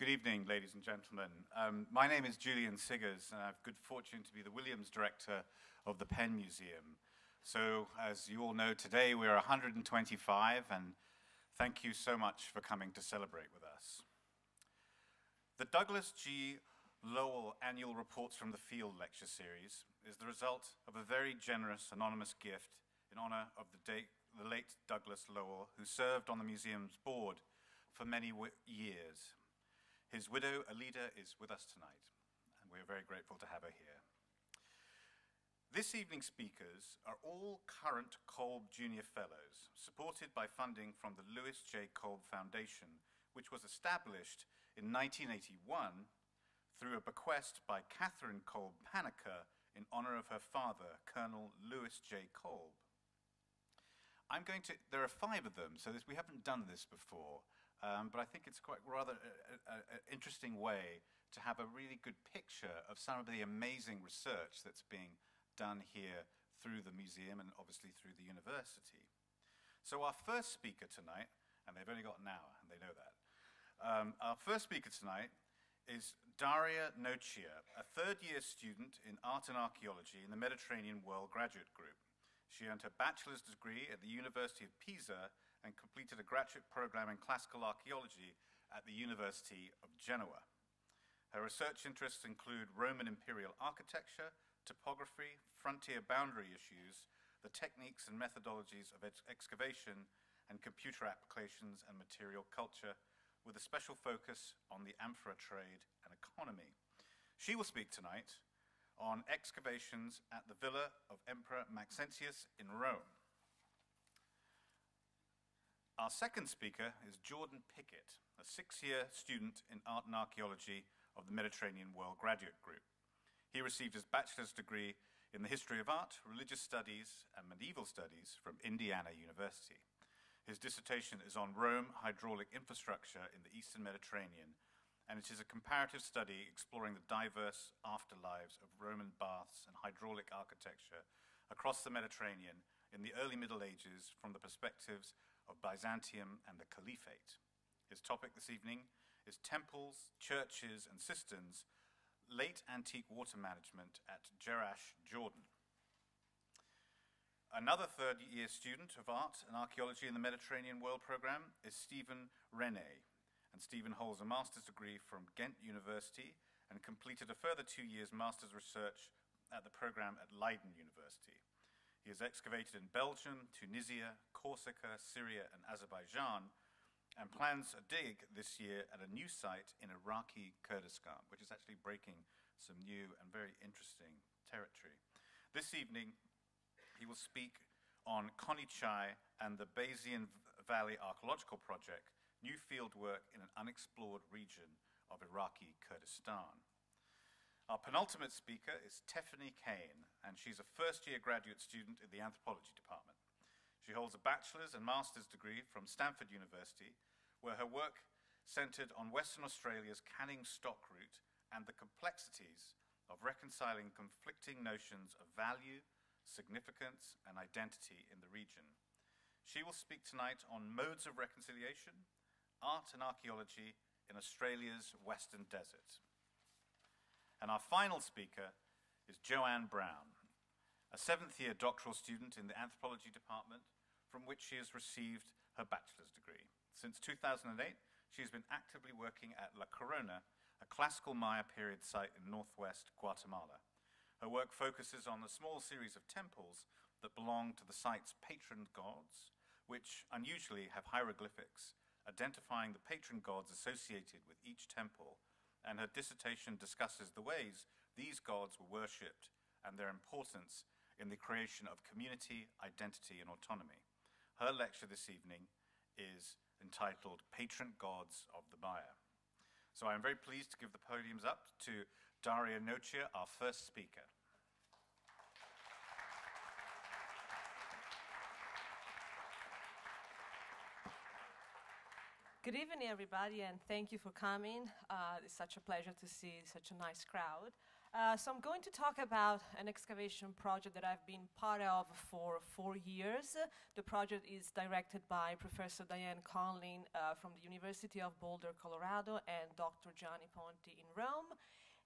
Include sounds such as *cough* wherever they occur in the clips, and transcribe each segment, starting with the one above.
Good evening, ladies and gentlemen. Um, my name is Julian Siggers, and I have good fortune to be the Williams Director of the Penn Museum. So, as you all know, today we're 125, and thank you so much for coming to celebrate with us. The Douglas G. Lovell Annual Reports from the Field lecture series is the result of a very generous anonymous gift in honor of the, the late Douglas Lovell, who served on the museum's board for many years. His widow, Alida, is with us tonight, and we're very grateful to have her here. This evening's speakers are all current Kolb Junior Fellows, supported by funding from the Lewis J. Kolb Foundation, which was established in 1981 through a bequest by Catherine Kolb Paniker in honor of her father, Colonel Lewis J. Kolb. I'm going to, there are five of them, so this, we haven't done this before. Um, but I think it's quite rather an interesting way to have a really good picture of some of the amazing research that's being done here through the museum and obviously through the university. So our first speaker tonight, and they've only got an hour, and they know that. Um, our first speaker tonight is Daira Nocera, a third-year student in art and archaeology in the Mediterranean World Graduate Group. She earned her bachelor's degree at the University of Pisa and completed a graduate program in classical archaeology at the University of Genoa. Her research interests include Roman imperial architecture, topography, frontier boundary issues, the techniques and methodologies of ex excavation, and computer applications and material culture, with a special focus on the amphora trade and economy. She will speak tonight on excavations at the villa of Emperor Maxentius in Rome. Our second speaker is Jordan Pickett, a six-year student in art and archaeology of the Mediterranean World Graduate Group. He received his bachelor's degree in the history of art, religious studies, and medieval studies from Indiana University. His dissertation is on Rome hydraulic infrastructure in the Eastern Mediterranean, and it is a comparative study exploring the diverse afterlives of Roman baths and hydraulic architecture across the Mediterranean in the early Middle Ages from the perspectives of Byzantium and the Caliphate. His topic this evening is temples, churches, and cisterns, late antique water management at Jerash, Jordan. Another third year student of art and archaeology in the Mediterranean World Program is Stephen Renette. And Stephen holds a master's degree from Ghent University and completed a further two years master's research at the program at Leiden University. He has excavated in Belgium, Tunisia, Corsica, Syria, and Azerbaijan, and plans a dig this year at a new site in Iraqi Kurdistan, which is actually breaking some new and very interesting territory. This evening, he will speak on Kani-Chaie and the Bazian Valley Archaeological Project, new field work in an unexplored region of Iraqi Kurdistan. Our penultimate speaker is Tiffany Cain, and she's a first-year graduate student in the anthropology department. She holds a bachelor's and master's degree from Stanford University, where her work centered on Western Australia's canning stock route and the complexities of reconciling conflicting notions of value, significance, and identity in the region. She will speak tonight on modes of reconciliation, art and archaeology in Australia's Western Desert. And our final speaker is Joanne Baron, a seventh year doctoral student in the anthropology department from which she has received her bachelor's degree. Since 2008, she has been actively working at La Corona, a classical Maya period site in northwest Guatemala. Her work focuses on the small series of temples that belong to the site's patron gods, which unusually have hieroglyphics identifying the patron gods associated with each temple and her dissertation discusses the ways these gods were worshipped and their importance in the creation of community, identity, and autonomy. Her lecture this evening is entitled Patron Gods of the Maya. So I am very pleased to give the podiums up to Daira Nocera, our first speaker. Good evening, everybody, and thank you for coming. Uh, it's such a pleasure to see such a nice crowd. Uh, so I'm going to talk about an excavation project that I've been part of for four years. The project is directed by Professor Diane Conlin uh, from the University of Boulder, Colorado, and Dr. Gianni Ponti in Rome.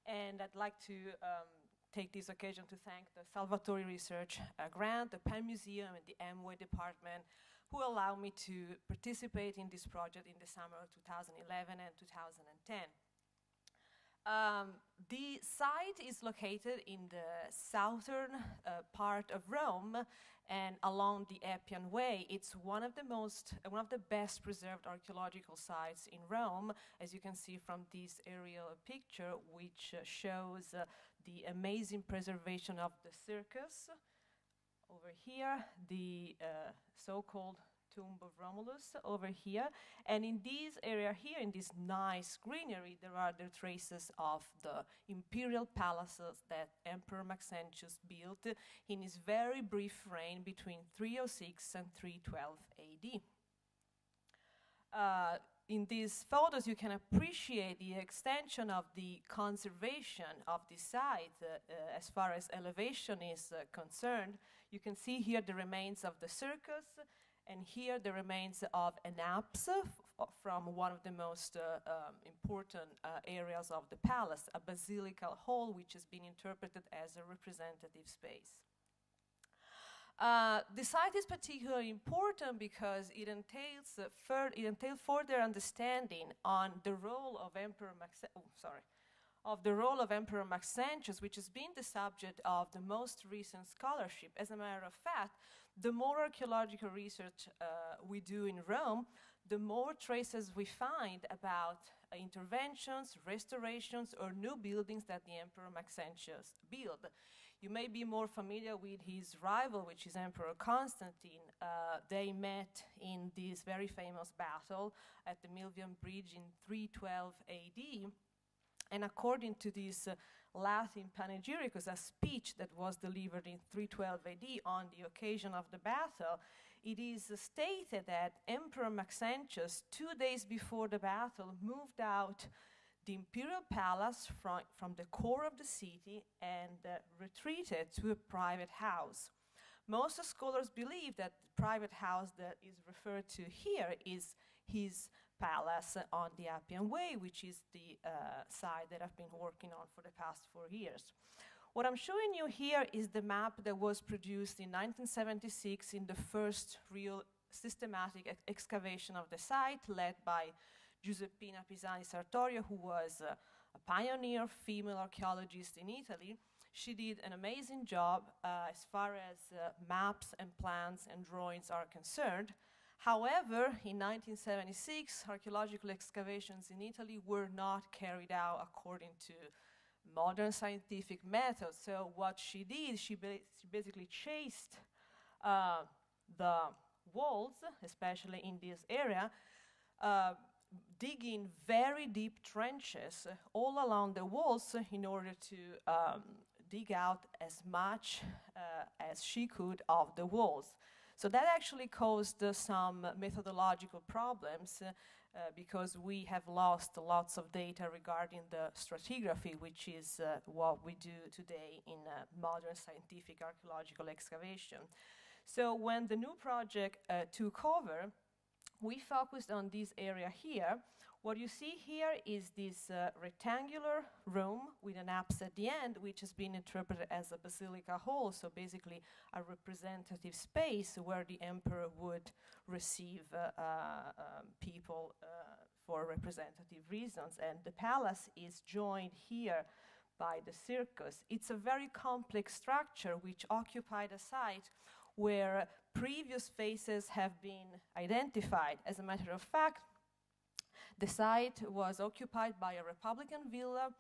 And I'd like to um, take this occasion to thank the Salvatori Research uh, Grant, the Penn Museum, and the Amway Department who allowed me to participate in this project in the summer of 2011 and 2010. Um, the site is located in the southern uh, part of Rome and along the Appian Way. It's one of the most, uh, one of the best preserved archaeological sites in Rome, as you can see from this aerial picture, which uh, shows uh, the amazing preservation of the circus. Over here, the uh, so-called tomb of Romulus over here. And in this area here, in this nice greenery, there are the traces of the imperial palaces that Emperor Maxentius built in his very brief reign between 306 and 312 AD. Uh, in these photos, you can appreciate the extension of the conservation of the site uh, uh, as far as elevation is uh, concerned. You can see here the remains of the circus, and here the remains of an apse from one of the most uh, um, important uh, areas of the palace, a basilical hall which has been interpreted as a representative space. Uh, the site is particularly important because it entails, uh, fur it entails further understanding on the role of Emperor Max oh, sorry, of the role of Emperor Maxentius, which has been the subject of the most recent scholarship. As a matter of fact, the more archaeological research uh, we do in Rome, the more traces we find about uh, interventions, restorations, or new buildings that the Emperor Maxentius built. You may be more familiar with his rival, which is Emperor Constantine. Uh, they met in this very famous battle at the Milvian Bridge in 312 AD. And according to this uh, Latin panegyricus, a speech that was delivered in 312 AD on the occasion of the battle, it is stated that Emperor Maxentius, two days before the battle, moved out the imperial palace from, from the core of the city and uh, retreated to a private house. Most scholars believe that the private house that is referred to here is his palace on the Appian Way, which is the uh, site that I've been working on for the past four years. What I'm showing you here is the map that was produced in 1976 in the first real systematic ex excavation of the site, led by Giuseppina Pisani Sartorio, who was uh, a pioneer female archaeologist in Italy. She did an amazing job uh, as far as uh, maps and plans and drawings are concerned. However, in 1976, archaeological excavations in Italy were not carried out according to modern scientific methods. So what she did, she, ba she basically chased uh, the walls, especially in this area, uh, digging very deep trenches all along the walls in order to um, dig out as much uh, as she could of the walls. So that actually caused uh, some methodological problems uh, uh, because we have lost lots of data regarding the stratigraphy, which is what we do today in modern scientific archaeological excavation. So when the new project took over, we focused on this area here what you see here is this uh, rectangular room with an apse at the end, which has been interpreted as a basilica hall, so basically a representative space where the emperor would receive uh, uh, um, people uh, for representative reasons. And the palace is joined here by the circus. It's a very complex structure which occupied a site where previous phases have been identified. As a matter of fact, the site was occupied by a Republican villa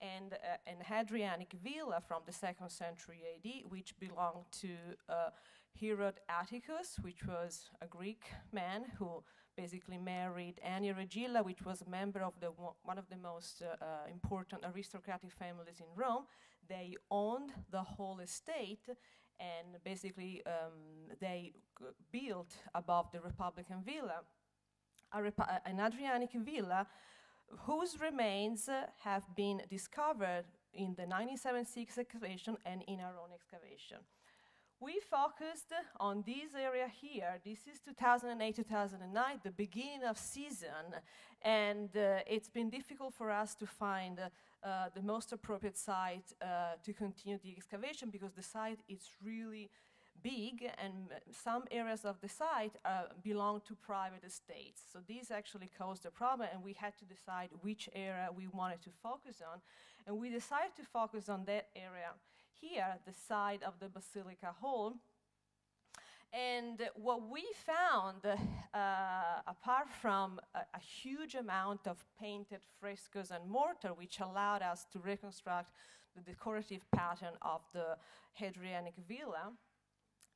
and uh, an Hadrianic villa from the second century AD, which belonged to uh, Herod Atticus, which was a Greek man who basically married Annia Regilla, which was a member of the one of the most uh, uh, important aristocratic families in Rome. They owned the whole estate, and basically um, they built above the Republican villa an Adrianic villa whose remains have been discovered in the 1976 excavation and in our own excavation. We focused on this area here. This is 2008 2009, the beginning of season, and uh, it's been difficult for us to find uh, the most appropriate site uh, to continue the excavation because the site is really big and some areas of the site uh, belong to private estates. So these actually caused a problem and we had to decide which area we wanted to focus on. And we decided to focus on that area here, the side of the Basilica Hall. And what we found, uh, apart from a, a, huge amount of painted frescoes and mortar, which allowed us to reconstruct the decorative pattern of the Hadrianic villa,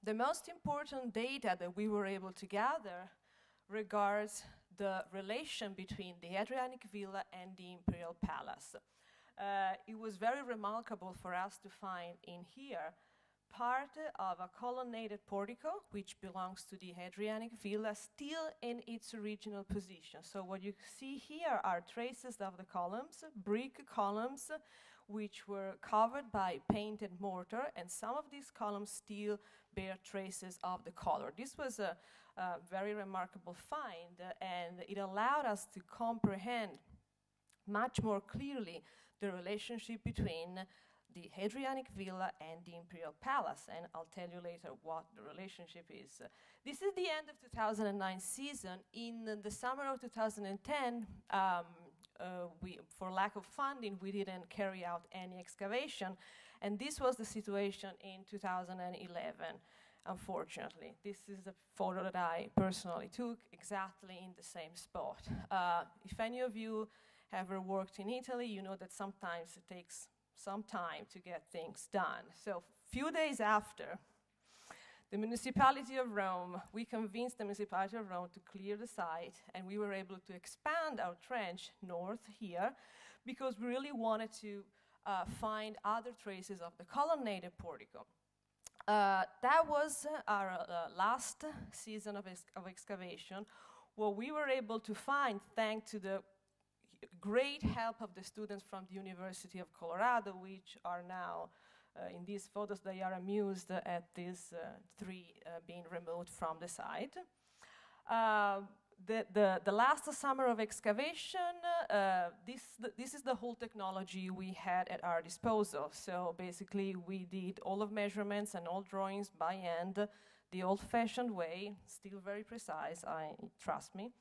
the most important data that we were able to gather regards the relation between the Hadrianic villa and the imperial palace. Uh, it was very remarkable for us to find in here part of a colonnaded portico, which belongs to the Hadrianic villa, still in its original position. So what you see here are traces of the columns, brick columns, which were covered by painted mortar, and some of these columns still bear traces of the color. This was a, a very remarkable find, and it allowed us to comprehend much more clearly the relationship between the Hadrianic Villa and the Imperial Palace, and I'll tell you later what the relationship is. This is the end of 2009 season. In the summer of 2010, um, uh, we, for lack of funding, we didn't carry out any excavation, and this was the situation in 2011. Unfortunately, this is a photo that I personally took exactly in the same spot. Uh, if any of you ever worked in Italy, you know that sometimes it takes some time to get things done. So, a few days after, the municipality of Rome, we convinced the municipality of Rome to clear the site, and we were able to expand our trench north here because we really wanted to uh, find other traces of the colonnaded portico. Uh, that was our uh, last season of, ex of excavation. What we were able to find, thanks to the great help of the students from the University of Colorado, which are now uh, in these photos, they are amused at these uh, three uh, being removed from the site. Uh, the, the, the, last summer of excavation, uh, this, th this is the whole technology we had at our disposal. So basically, we did all of measurements and all drawings by hand, the old-fashioned way, still very precise, I trust me.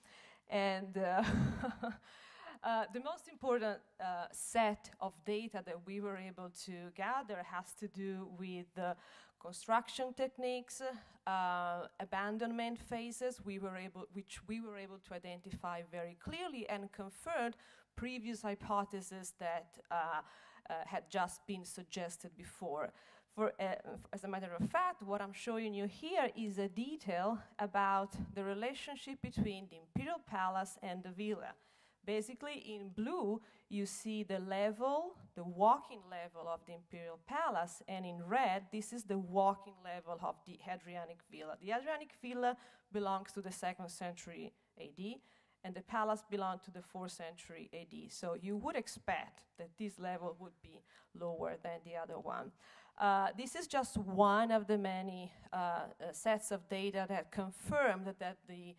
And uh, *laughs* Uh, the most important uh, set of data that we were able to gather has to do with the construction techniques, uh, abandonment phases, we were able, which we were able to identify very clearly and confirmed previous hypotheses that uh, uh, had just been suggested before. For, uh, as a matter of fact, what I'm showing you here is a detail about the relationship between the imperial palace and the villa. Basically, in blue, you see the level, the walking level of the imperial palace, and in red, this is the walking level of the Hadrianic villa. The Hadrianic villa belongs to the second century AD, and the palace belonged to the fourth century AD. So you would expect that this level would be lower than the other one. Uh, this is just one of the many uh, uh, sets of data that confirm that, that the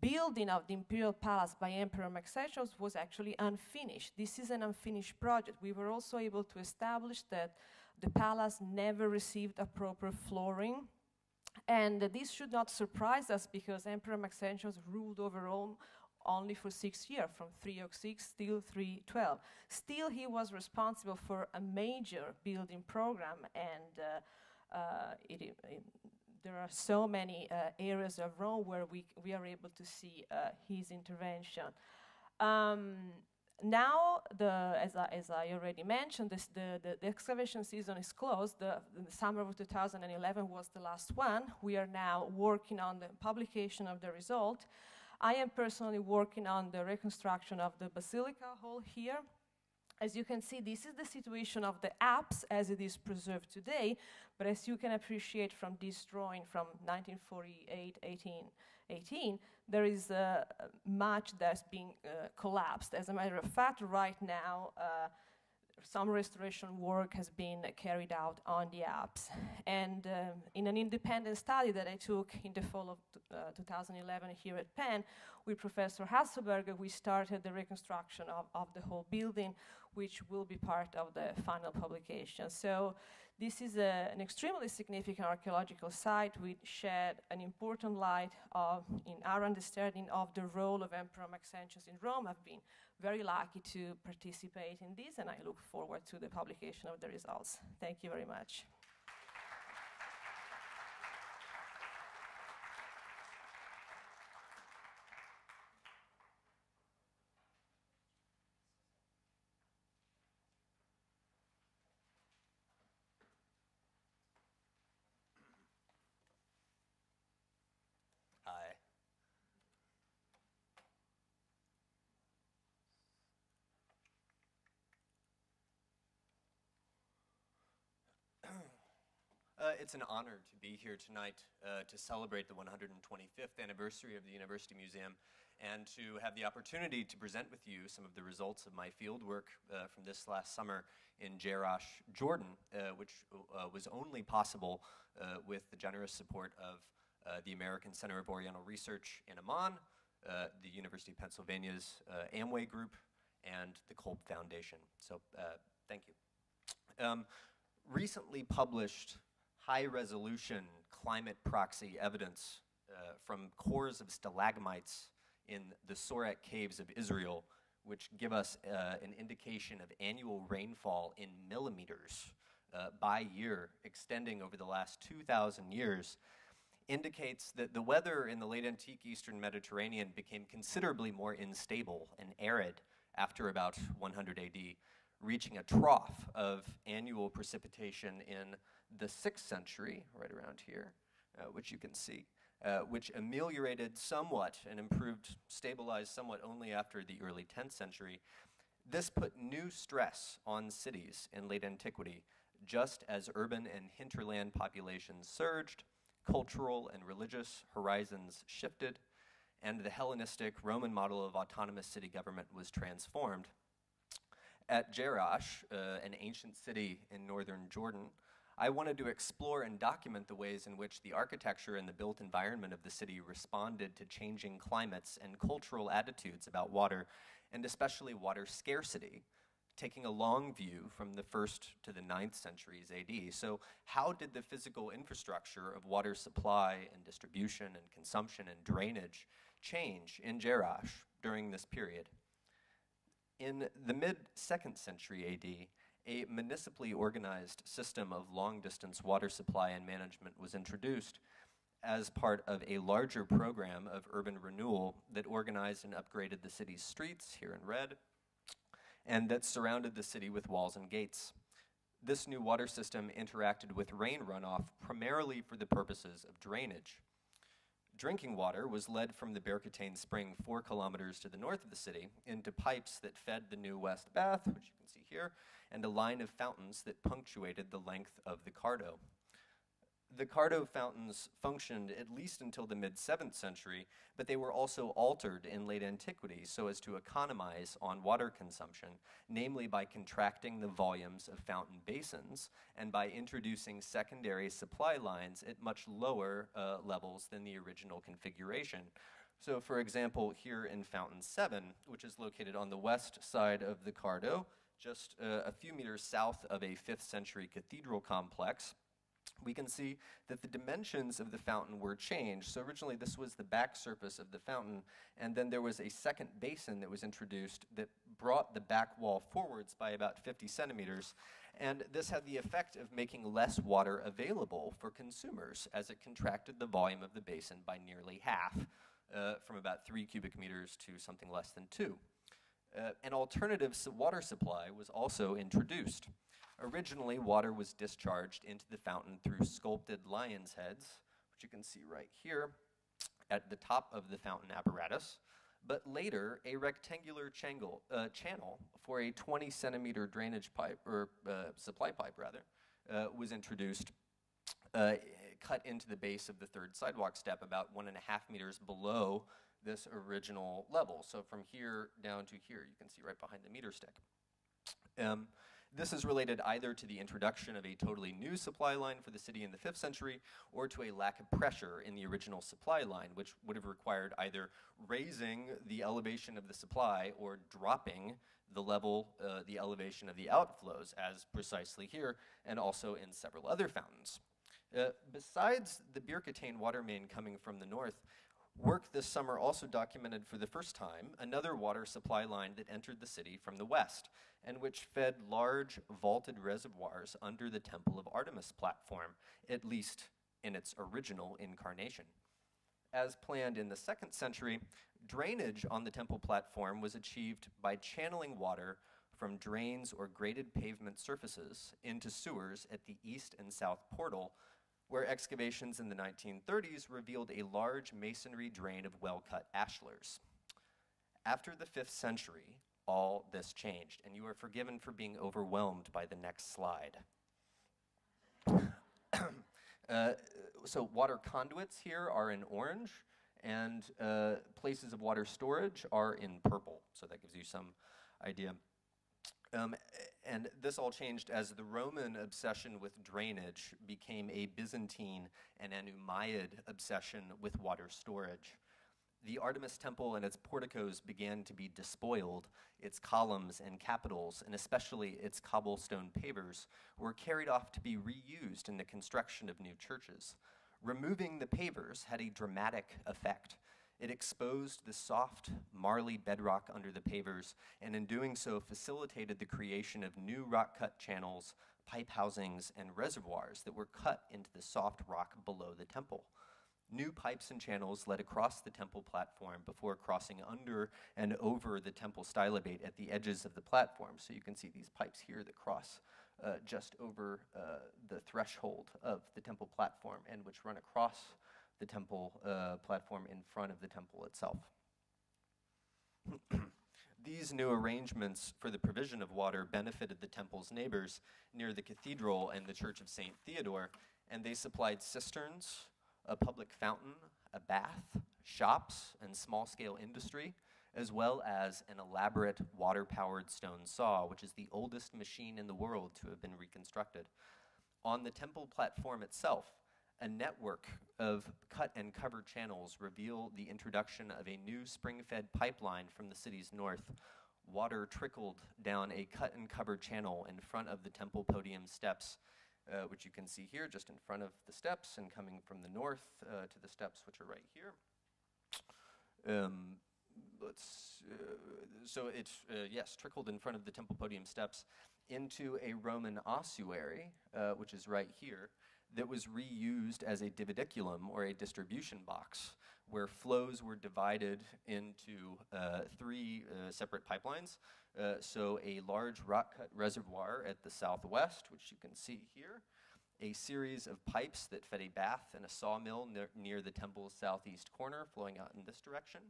building of the imperial palace by Emperor Maxentius was actually unfinished. This is an unfinished project. We were also able to establish that the palace never received a proper flooring. And this should not surprise us because Emperor Maxentius ruled over Rome only for six years, from 306 till 312. Still, he was responsible for a major building program, and uh, uh, it, it, there are so many uh, areas of Rome where we, we are able to see uh, his intervention. Um, now, the, as, I, as I already mentioned, this, the, the, the, excavation season is closed. The, the, summer of 2011 was the last one. We are now working on the publication of the result. I am personally working on the reconstruction of the Basilica Hall here as you can see, this is the situation of the apse as it is preserved today, but as you can appreciate from this drawing from 1948, 1818, there is uh, much that's being uh, collapsed. As a matter of fact, right now, uh, some restoration work has been carried out on the apse. And um, in an independent study that I took in the fall of uh, 2011 here at Penn with Professor Haselberger, we started the reconstruction of, of the whole building, which will be part of the final publication. So this is a, an extremely significant archaeological site which shed an important light of, in our understanding of the role of Emperor Maxentius in Rome. I've been very lucky to participate in this, and I look forward to the publication of the results. Thank you very much. Hi. Uh, it's an honor to be here tonight uh, to celebrate the 125th anniversary of the University Museum and to have the opportunity to present with you some of the results of my fieldwork uh, from this last summer in Jerash, Jordan, uh, which uh, was only possible uh, with the generous support of uh, the American Center of Oriental Research in Amman, the University of Pennsylvania's Amway Group, and the Kolb Foundation. So thank you. Um, recently published high resolution climate proxy evidence uh, from cores of stalagmites in the Sorek caves of Israel, which give us uh, an indication of annual rainfall in millimeters uh, by year, extending over the last 2,000 years, indicates that the weather in the late antique eastern Mediterranean became considerably more unstable and arid after about 100 AD, reaching a trough of annual precipitation in the 6th century, right around here, uh, which you can see, uh, which ameliorated somewhat and improved, stabilized somewhat only after the early 10th century. This put new stress on cities in late antiquity, just as urban and hinterland populations surged, cultural and religious horizons shifted, and the Hellenistic Roman model of autonomous city government was transformed. At Jerash, uh, an ancient city in northern Jordan, I wanted to explore and document the ways in which the architecture and the built environment of the city responded to changing climates and cultural attitudes about water, and especially water scarcity, taking a long view from the first to the ninth centuries AD. So, how did the physical infrastructure of water supply and distribution and consumption and drainage change in Jerash during this period? In the mid second century AD, a municipally organized system of long distance water supply and management was introduced as part of a larger program of urban renewal that organized and upgraded the city's streets, here in red, and that surrounded the city with walls and gates. This new water system interacted with rain runoff primarily for the purposes of drainage. Drinking water was led from the Berkatane Spring four kilometers to the north of the city into pipes that fed the new West Bath, which you can see here, and a line of fountains that punctuated the length of the Cardo. The Cardo fountains functioned at least until the mid 7th century, but they were also altered in late antiquity so as to economize on water consumption, namely by contracting the volumes of fountain basins and by introducing secondary supply lines at much lower uh, levels than the original configuration. So, for example, here in Fountain 7, which is located on the west side of the Cardo, just uh, a few meters south of a 5th century cathedral complex, we can see that the dimensions of the fountain were changed. So originally this was the back surface of the fountain, and then there was a second basin that was introduced that brought the back wall forwards by about 50 centimeters. And this had the effect of making less water available for consumers as it contracted the volume of the basin by nearly half, uh, from about three cubic meters to something less than two. Uh, an alternative water supply was also introduced. Originally, water was discharged into the fountain through sculpted lion's heads, which you can see right here at the top of the fountain apparatus. But later, a rectangular changle, uh, channel for a 20 centimeter drainage pipe, or uh, supply pipe rather, uh, was introduced, uh, cut into the base of the third sidewalk step about one and a half meters below this original level. So from here down to here, you can see right behind the meter stick. Um, This is related either to the introduction of a totally new supply line for the city in the 5th century or to a lack of pressure in the original supply line, which would have required either raising the elevation of the supply or dropping the level, uh, the elevation of the outflows, as precisely here, and also in several other fountains. Uh, besides the Birketane water main coming from the north, work this summer also documented for the first time another water supply line that entered the city from the west, and which fed large vaulted reservoirs under the Temple of Artemis platform, at least in its original incarnation. As planned in the second century, Drainage on the temple platform was achieved by channeling water from drains or graded pavement surfaces into sewers at the east and south portal, where excavations in the 1930s revealed a large masonry drain of well cut ashlars. After the 5th century, all this changed, and you are forgiven for being overwhelmed by the next slide. *coughs* uh, so, water conduits here are in orange and uh, places of water storage are in purple. So that gives you some idea. Um, and this all changed as the Roman obsession with drainage became a Byzantine and an Umayyad obsession with water storage. The Artemis Temple and its porticos began to be despoiled. Its columns and capitals, and especially its cobblestone pavers, were carried off to be reused in the construction of new churches. Removing the pavers had a dramatic effect. It exposed the soft, marly bedrock under the pavers, and in doing so, facilitated the creation of new rock cut channels, pipe housings, and reservoirs that were cut into the soft rock below the temple. New pipes and channels led across the temple platform before crossing under and over the temple stylobate at the edges of the platform. So you can see these pipes here that cross uh, just over uh, the threshold of the temple platform and which run across the temple uh, platform in front of the temple itself. *clears throat* These new arrangements for the provision of water benefited the temple's neighbors near the cathedral and the Church of St. Theodore, and they supplied cisterns, a public fountain, a bath, shops, and small scale industry as well as an elaborate water powered stone saw, which is the oldest machine in the world to have been reconstructed. On the temple platform itself, a network of cut and cover channels reveal the introduction of a new spring fed pipeline from the city's north. Water trickled down a cut and cover channel in front of the temple podium steps, uh, which you can see here just in front of the steps and coming from the north uh, to the steps, which are right here. Um, let's, uh, so it, uh, yes, trickled in front of the temple podium steps into a Roman ossuary, uh, which is right here, that was reused as a dividiculum or a distribution box, where flows were divided into uh, three uh, separate pipelines. Uh, so a large rock cut reservoir at the southwest, which you can see here, a series of pipes that fed a bath and a sawmill near, near the temple's southeast corner, flowing out in this direction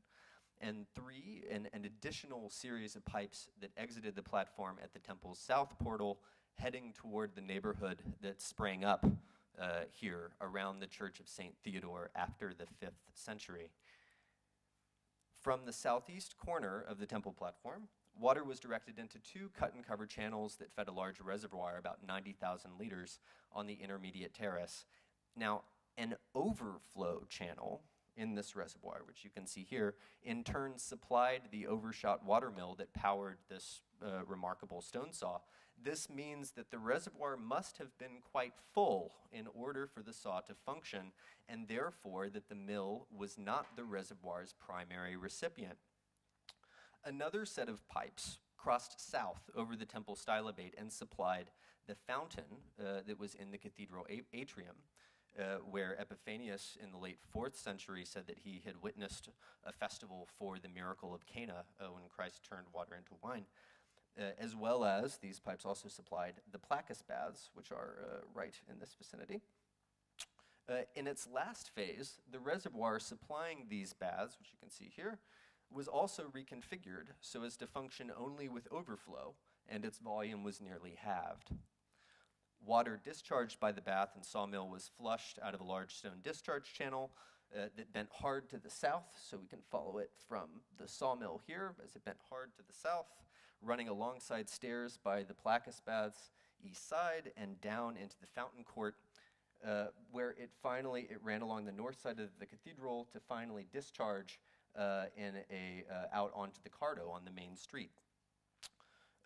and three, an, an additional series of pipes that exited the platform at the temple's south portal, heading toward the neighborhood that sprang up uh, here around the Church of St. Theodore after the 5th century. From the southeast corner of the temple platform, water was directed into two cut and cover channels that fed a large reservoir, about 90,000 liters, on the intermediate terrace. Now, an overflow channel in this reservoir, which you can see here, in turn supplied the overshot water mill that powered this uh, remarkable stone saw. This means that the reservoir must have been quite full in order for the saw to function, and therefore that the mill was not the reservoir's primary recipient. Another set of pipes crossed south over the temple stylobate and supplied the fountain uh, that was in the cathedral atrium uh, where Epiphanius in the late fourth century said that he had witnessed a festival for the miracle of Cana uh, when Christ turned water into wine. Uh, as well as these pipes also supplied the Placcus baths, which are uh, right in this vicinity. Uh, in its last phase, the reservoir supplying these baths, which you can see here, was also reconfigured so as to function only with overflow, and its volume was nearly halved. Water discharged by the bath and sawmill was flushed out of a large stone discharge channel uh, that bent hard to the south, so we can follow it from the sawmill here as it bent hard to the south, running alongside stairs by the Placcus Baths east side and down into the fountain court, uh, where it finally it ran along the north side of the cathedral to finally discharge uh, in a uh, out onto the Cardo on the main street.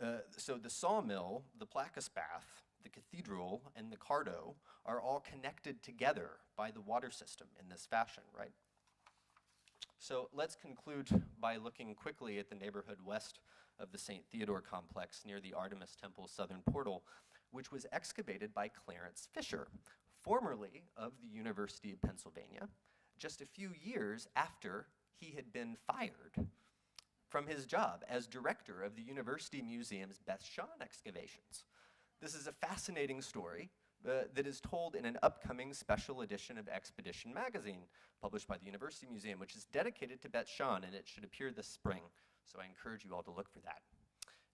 Uh, so the sawmill, the Placcus Bath, the cathedral, and the Cardo are all connected together by the water system in this fashion, right? So let's conclude by looking quickly at the neighborhood west of the St. Theodore complex near the Artemis Temple southern portal, which was excavated by Clarence Fisher, formerly of the University of Pennsylvania, just a few years after he had been fired from his job as director of the University Museum's Beth Shan excavations. This is a fascinating story uh, that is told in an upcoming special edition of Expedition magazine, published by the University Museum, which is dedicated to Beth Shan, and it should appear this spring. So I encourage you all to look for that.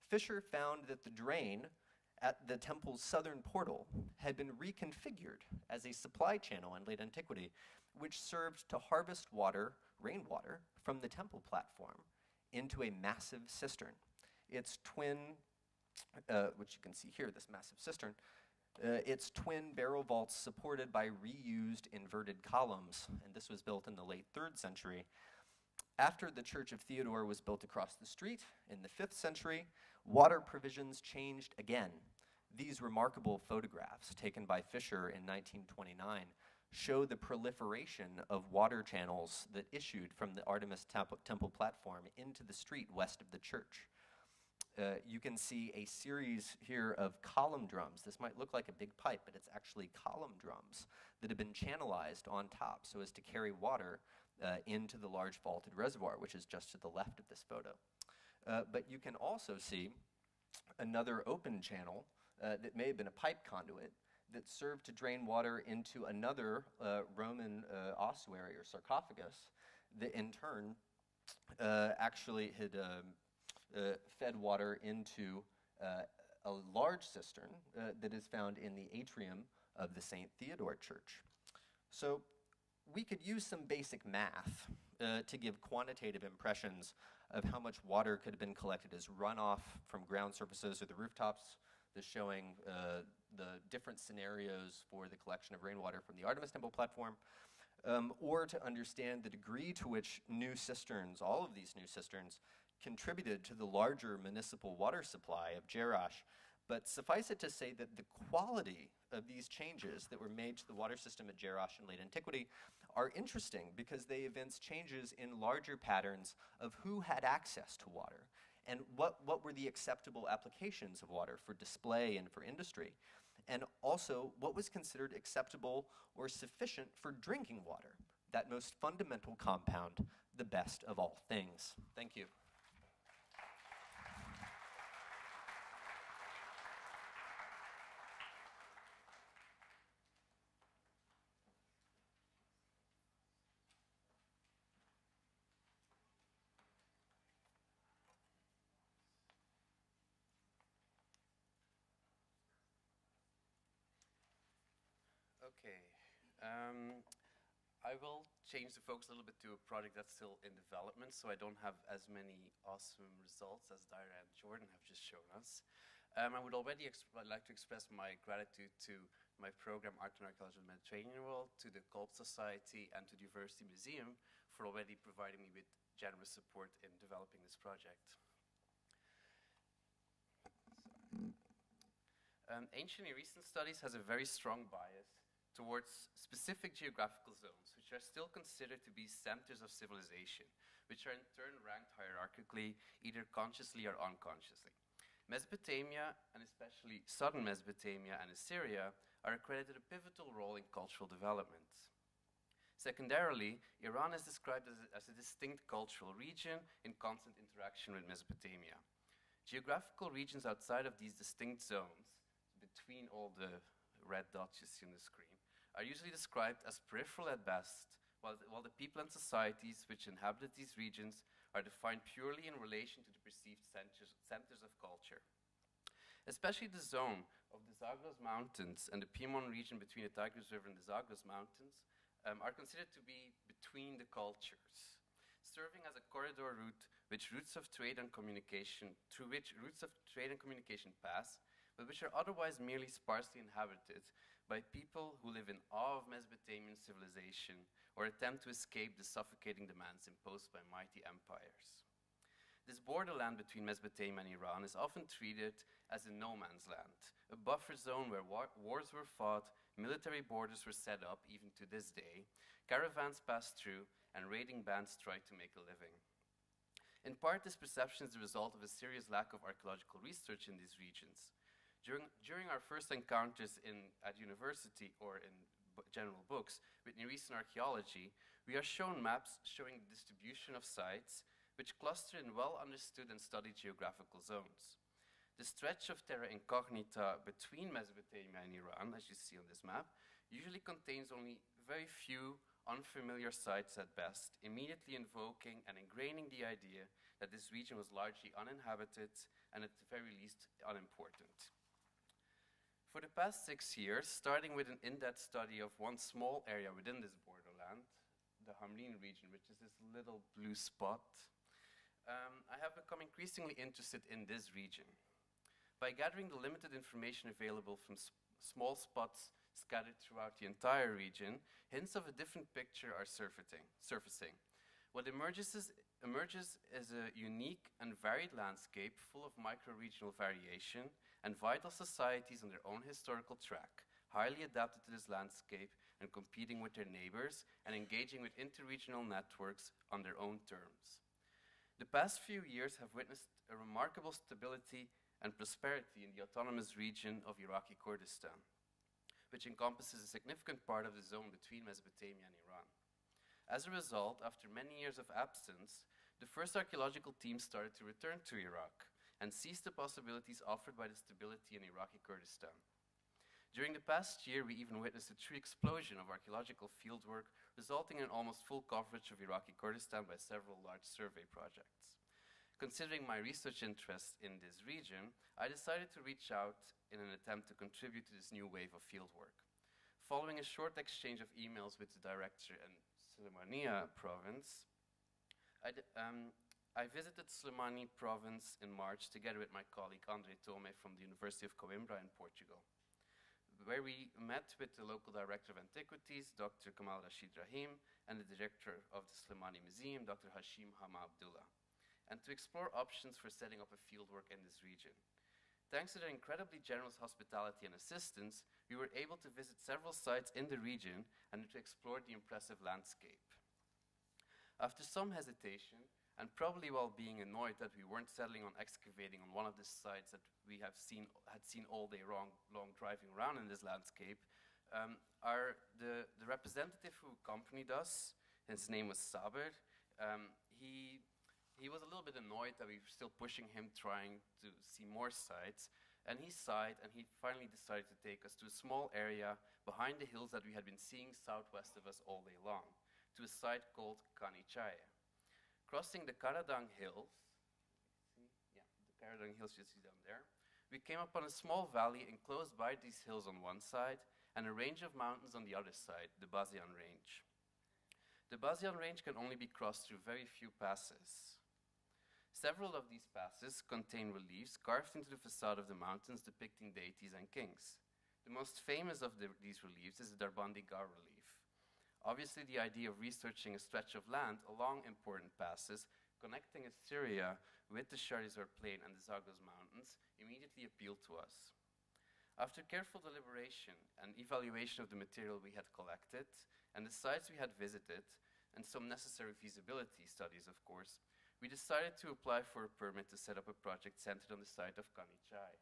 Fisher found that the drain at the temple's southern portal had been reconfigured as a supply channel in late antiquity, which served to harvest water, rainwater, from the temple platform into a massive cistern. Its twin, uh, which you can see here, this massive cistern, uh, its twin barrel vaults supported by reused inverted columns, and this was built in the late 3rd century. After the Church of Theodore was built across the street in the 5th century, water provisions changed again. These remarkable photographs taken by Fisher in 1929 show the proliferation of water channels that issued from the Artemis Temple platform into the street west of the church. Uh, you can see a series here of column drums. This might look like a big pipe, but it's actually column drums that have been channelized on top so as to carry water uh, into the large vaulted reservoir, which is just to the left of this photo. Uh, but you can also see another open channel uh, that may have been a pipe conduit that served to drain water into another uh, Roman uh, ossuary or sarcophagus that in turn actually had um, uh, fed water into uh, a large cistern uh, that is found in the atrium of the St. Theodore Church. So we could use some basic math uh, to give quantitative impressions of how much water could have been collected as runoff from ground surfaces or the rooftops. This showing uh, the different scenarios for the collection of rainwater from the Artemis Temple platform, um, or to understand the degree to which new cisterns, all of these new cisterns, contributed to the larger municipal water supply of Jerash. But suffice it to say that the quality of these changes that were made to the water system at Jerash in late antiquity are interesting because they evince changes in larger patterns of who had access to water and what, what were the acceptable applications of water for display and for industry, and also what was considered acceptable or sufficient for drinking water, that most fundamental compound, the best of all things. Thank you. Um, I will change the focus a little bit to a project that's still in development, so I don't have as many awesome results as Daira and Jordan have just shown us. Um, I would already like to express my gratitude to my program Art and Archaeology of the Mediterranean World, to the Kolb Society, and to the University Museum for already providing me with generous support in developing this project. Um, ancient and recent studies has a very strong bias towards specific geographical zones, which are still considered to be centers of civilization, which are in turn ranked hierarchically, either consciously or unconsciously. Mesopotamia, and especially southern Mesopotamia and Assyria, are accredited a pivotal role in cultural development. Secondarily, Iran is described as a, as a distinct cultural region in constant interaction with Mesopotamia. Geographical regions outside of these distinct zones, between all the red dots you see on the screen, are usually described as peripheral at best, while the, while the people and societies which inhabited these regions are defined purely in relation to the perceived centers, centers of culture. Especially the zone of the Zagros Mountains and the Piedmont region between the Tigris River and the Zagros Mountains um, are considered to be between the cultures. serving as a corridor route which routes of trade and communication, through which routes of trade and communication pass, but which are otherwise merely sparsely inhabited by people who live in awe of Mesopotamian civilization or attempt to escape the suffocating demands imposed by mighty empires. This borderland between Mesopotamia and Iran is often treated as a no man's land, a buffer zone where war wars were fought, military borders were set up, even to this day, caravans passed through, and raiding bands tried to make a living. In part, this perception is the result of a serious lack of archaeological research in these regions. During, during our first encounters in, at university or in general books with Near Eastern archaeology, we are shown maps showing the distribution of sites which cluster in well understood and studied geographical zones. The stretch of terra incognita between Mesopotamia and Iran, as you see on this map, usually contains only very few unfamiliar sites at best, immediately invoking and ingraining the idea that this region was largely uninhabited and at the very least unimportant. For the past six years, starting with an in-depth study of one small area within this borderland, the Hamrin region, which is this little blue spot, um, I have become increasingly interested in this region. By gathering the limited information available from small spots scattered throughout the entire region, hints of a different picture are surfacing. surfacing. What emerges is, emerges is a unique and varied landscape full of micro-regional variation and vital societies on their own historical track, highly adapted to this landscape and competing with their neighbors and engaging with interregional networks on their own terms. The past few years have witnessed a remarkable stability and prosperity in the autonomous region of Iraqi Kurdistan which encompasses a significant part of the zone between Mesopotamia and Iran. As a result, after many years of absence, the first archaeological team started to return to Iraq and seize the possibilities offered by the stability in Iraqi Kurdistan. During the past year, we even witnessed a true explosion of archaeological fieldwork, resulting in almost full coverage of Iraqi Kurdistan by several large survey projects. Considering my research interests in this region, I decided to reach out in an attempt to contribute to this new wave of fieldwork. Following a short exchange of emails with the director in Sulaymaniyah province, I, um, I visited Slimani province in March together with my colleague Andre Tome from the University of Coimbra in Portugal, where we met with the local director of antiquities, Dr. Kamal Rashid Rahim, and the director of the Slimani Museum, Dr. Hashim Hama Abdullah and to explore options for setting up a fieldwork in this region. Thanks to their incredibly generous hospitality and assistance, we were able to visit several sites in the region and to explore the impressive landscape. After some hesitation, and probably while being annoyed that we weren't settling on excavating on one of the sites that we have seen, had seen all day long, long driving around in this landscape, um, our, the, the representative who accompanied us, his name was Saber, um, he he was a little bit annoyed that we were still pushing him trying to see more sites. And he sighed and he finally decided to take us to a small area behind the hills that we had been seeing southwest of us all day long, to a site called Kani-Chaie. Crossing the Karadang Hills, see? Yeah, the Karadang Hills you see down there, we came upon a small valley enclosed by these hills on one side and a range of mountains on the other side, the Bazian Range. The Bazian Range can only be crossed through very few passes. Several of these passes contain reliefs carved into the facade of the mountains depicting deities and kings. The most famous of the, these reliefs is the Darband-i Gawr relief. Obviously, the idea of researching a stretch of land along important passes connecting Assyria with the Shahrizor Plain and the Zagros Mountains immediately appealed to us. After careful deliberation and evaluation of the material we had collected and the sites we had visited, and some necessary feasibility studies, of course, we decided to apply for a permit to set up a project centered on the site of Kani-Chaie.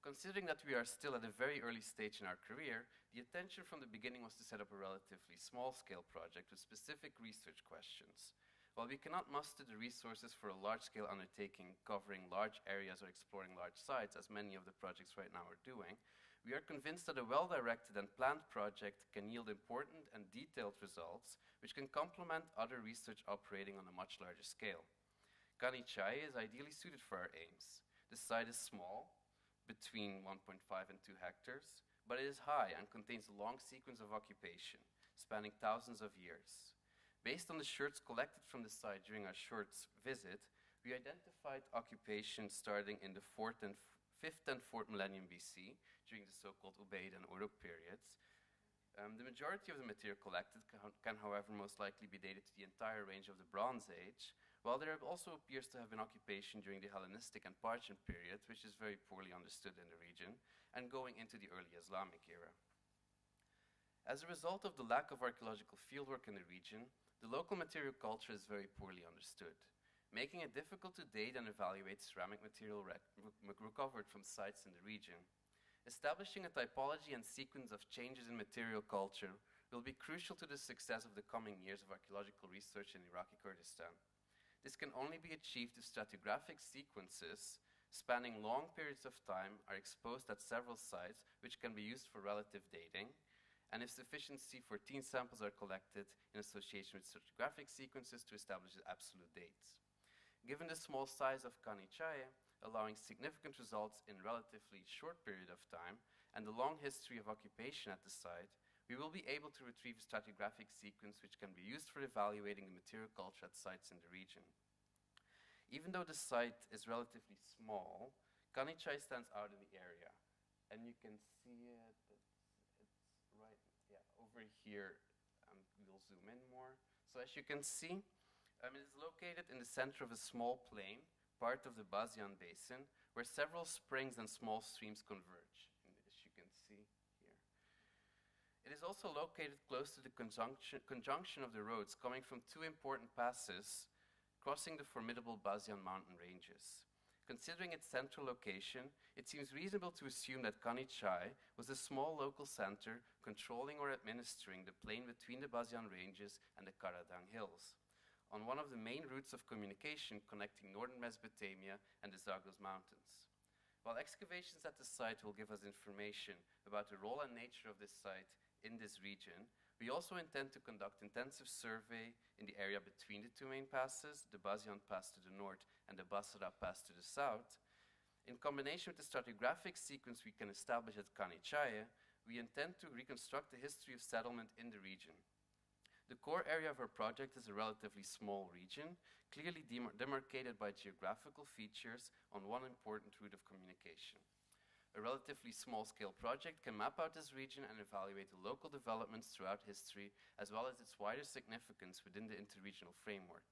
Considering that we are still at a very early stage in our career, the intention from the beginning was to set up a relatively small-scale project with specific research questions. While we cannot muster the resources for a large-scale undertaking covering large areas or exploring large sites, as many of the projects right now are doing, we are convinced that a well-directed and planned project can yield important and detailed results which can complement other research operating on a much larger scale. Kani-Chaie is ideally suited for our aims. The site is small, between 1.5 and 2 hectares, but it is high and contains a long sequence of occupation, spanning thousands of years. Based on the sherds collected from the site during our short visit, we identified occupation starting in the 4th and 5th and 4th millennium BC, during the so-called Ubaid and Uruk periods. Um, the majority of the material collected can, can, however, most likely be dated to the entire range of the Bronze Age, while there also appears to have been occupation during the Hellenistic and Parthian period, which is very poorly understood in the region, and going into the early Islamic era. As a result of the lack of archaeological fieldwork in the region, the local material culture is very poorly understood, making it difficult to date and evaluate ceramic material rec recovered from sites in the region. Establishing a typology and sequence of changes in material culture will be crucial to the success of the coming years of archaeological research in Iraqi Kurdistan. This can only be achieved if stratigraphic sequences spanning long periods of time are exposed at several sites, which can be used for relative dating, and if sufficient C14 samples are collected in association with stratigraphic sequences to establish absolute dates. Given the small size of Kani-Chaie, allowing significant results in relatively short period of time, and the long history of occupation at the site, we will be able to retrieve a stratigraphic sequence which can be used for evaluating the material culture at sites in the region. Even though the site is relatively small, Kani-Chaie stands out in the area. And you can see it, it's, it's right, yeah, over here. Um, we'll zoom in more. So as you can see, um, it is located in the center of a small plain, part of the Bazian Basin, where several springs and small streams converge. It is also located close to the conjunction, conjunction of the roads coming from two important passes crossing the formidable Bazian mountain ranges. Considering its central location, it seems reasonable to assume that Kani-Chaie was a small local center controlling or administering the plain between the Bazian ranges and the Karadang hills, on one of the main routes of communication connecting northern Mesopotamia and the Zagros mountains. While excavations at the site will give us information about the role and nature of this site in this region, we also intend to conduct intensive survey in the area between the two main passes, the Bazian Pass to the north and the Basra Pass to the south. In combination with the stratigraphic sequence we can establish at Kani-Chaie, we intend to reconstruct the history of settlement in the region. The core area of our project is a relatively small region, clearly demarcated by geographical features on one important route of communication. A relatively small-scale project can map out this region and evaluate the local developments throughout history, as well as its wider significance within the interregional framework.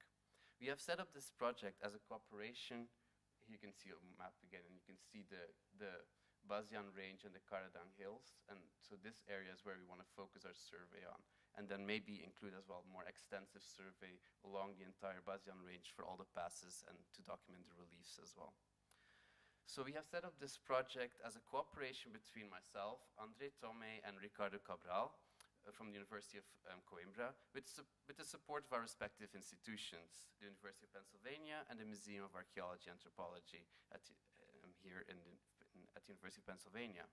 We have set up this project as a cooperation. Here you can see a map again, and you can see the, the Bazian Range and the Karadang Hills. And so this area is where we want to focus our survey on. And then maybe include as well more extensive survey along the entire Bazian Range for all the passes and to document the reliefs as well. So we have set up this project as a cooperation between myself, Andre Tome, and Ricardo Cabral uh, from the University of um, Coimbra, with, with the support of our respective institutions, the University of Pennsylvania and the Museum of Archaeology and Anthropology at, um, here in the, in, at the University of Pennsylvania.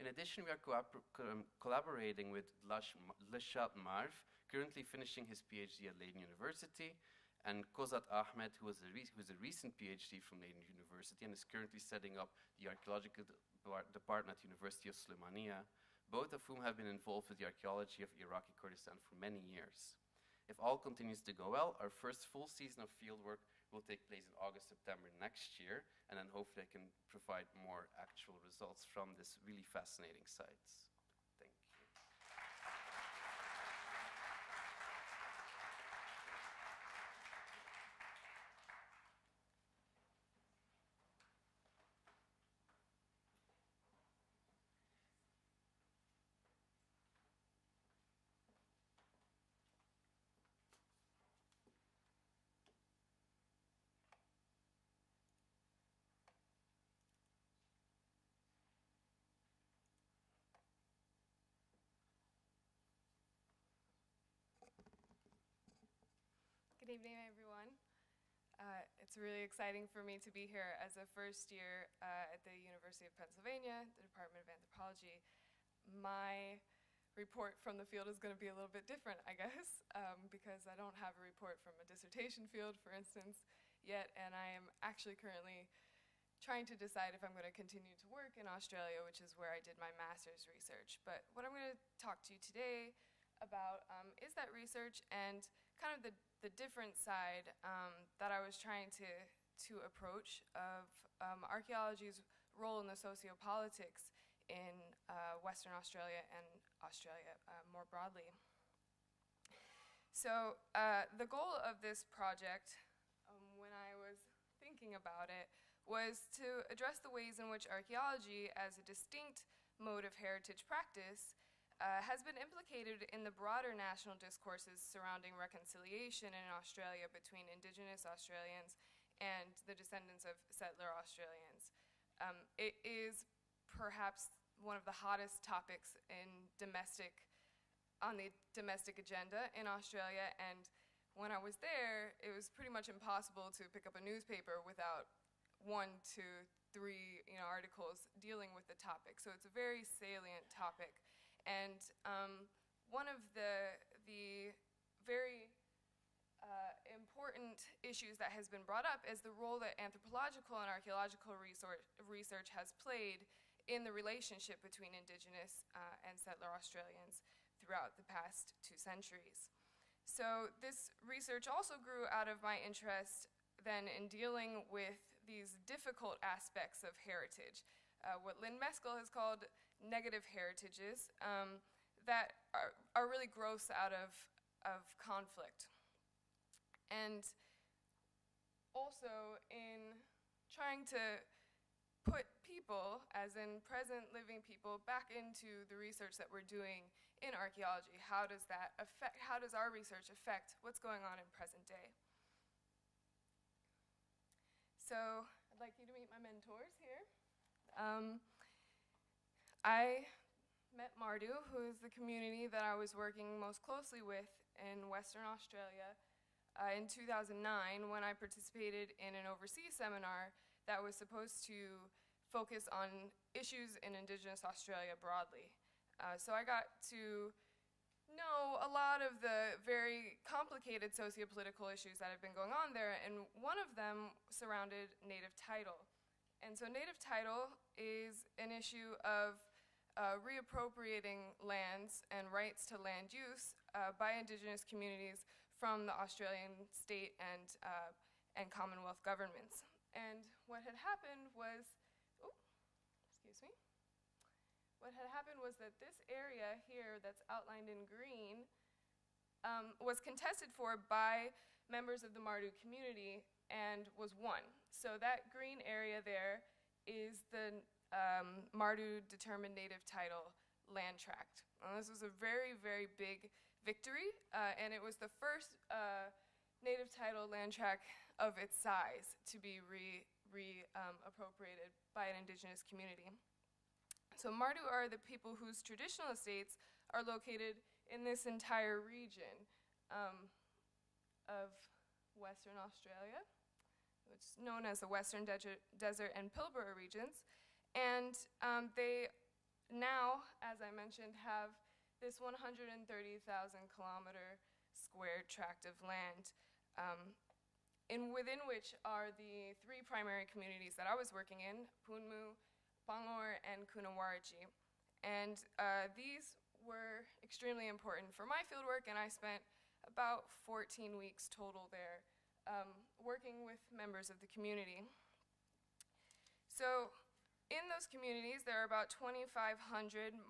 In addition, we are um, collaborating with Lashad Marv, currently finishing his PhD at Leiden University, and Kozad Ahmed, who, was a is a recent PhD from Leiden University and is currently setting up the archaeological department at University of Sulaymaniyah, both of whom have been involved with the archaeology of Iraqi Kurdistan for many years. If all continues to go well, our first full season of fieldwork will take place in August, September next year, and then hopefully I can provide more actual results from this really fascinating sites. Good evening, everyone. Uh, it's really exciting for me to be here as a first year uh, at the University of Pennsylvania, the Department of Anthropology. My report from the field is going to be a little bit different, I guess, *laughs* um, because I don't have a report from a dissertation field, for instance, yet, and I am actually currently trying to decide if I'm going to continue to work in Australia, which is where I did my master's research. But what I'm going to talk to you today about um, is that research and kind of the, the different side um, that I was trying to, to approach of um, archaeology's role in the sociopolitics in uh, Western Australia and Australia uh, more broadly. So uh, the goal of this project, um, when I was thinking about it, was to address the ways in which archaeology, as a distinct mode of heritage practice, uh, has been implicated in the broader national discourses surrounding reconciliation in Australia between Indigenous Australians and the descendants of settler Australians. Um, it is perhaps one of the hottest topics in domestic, on the domestic agenda in Australia, and when I was there, it was pretty much impossible to pick up a newspaper without one, two, three, you know, articles dealing with the topic. So it's a very salient topic. And um, one of the, the very uh, important issues that has been brought up is the role that anthropological and archaeological research has played in the relationship between Indigenous uh, and settler Australians throughout the past two centuries. So this research also grew out of my interest then in dealing with these difficult aspects of heritage, uh, what Lynn Meskell has called negative heritages um, that are, are really gross out of, of conflict. And also in trying to put people, as in present living people, back into the research that we're doing in archaeology. How does that affect, how does our research affect what's going on in present day? So I'd like you to meet my mentors here. Um, I met Mardu, who is the community that I was working most closely with in Western Australia uh, in 2009 when I participated in an overseas seminar that was supposed to focus on issues in Indigenous Australia broadly. Uh, so I got to know a lot of the very complicated sociopolitical issues that have been going on there, and one of them surrounded native title. And so native title is an issue of uh, reappropriating lands and rights to land use uh, by Indigenous communities from the Australian state and, uh, and Commonwealth governments. And what had happened was, oh, excuse me. What had happened was that this area here that's outlined in green um, was contested for by members of the Mardu community and was won. So that green area there is the um, Mardu determined native title land tract. And this was a very, very big victory, uh, and it was the first uh, native title land tract of its size to be re, re um, appropriated by an indigenous community. So Mardu are the people whose traditional estates are located in this entire region um, of Western Australia, which is known as the Western De Desert and Pilbara regions. And um, they now, as I mentioned, have this 130,000 kilometer square tract of land, um, in within which are the three primary communities that I was working in, Punmu, Parnngurr, and Kunawarritji. And uh, these were extremely important for my fieldwork, and I spent about 14 weeks total there um, working with members of the community. So in those communities, there are about 2,500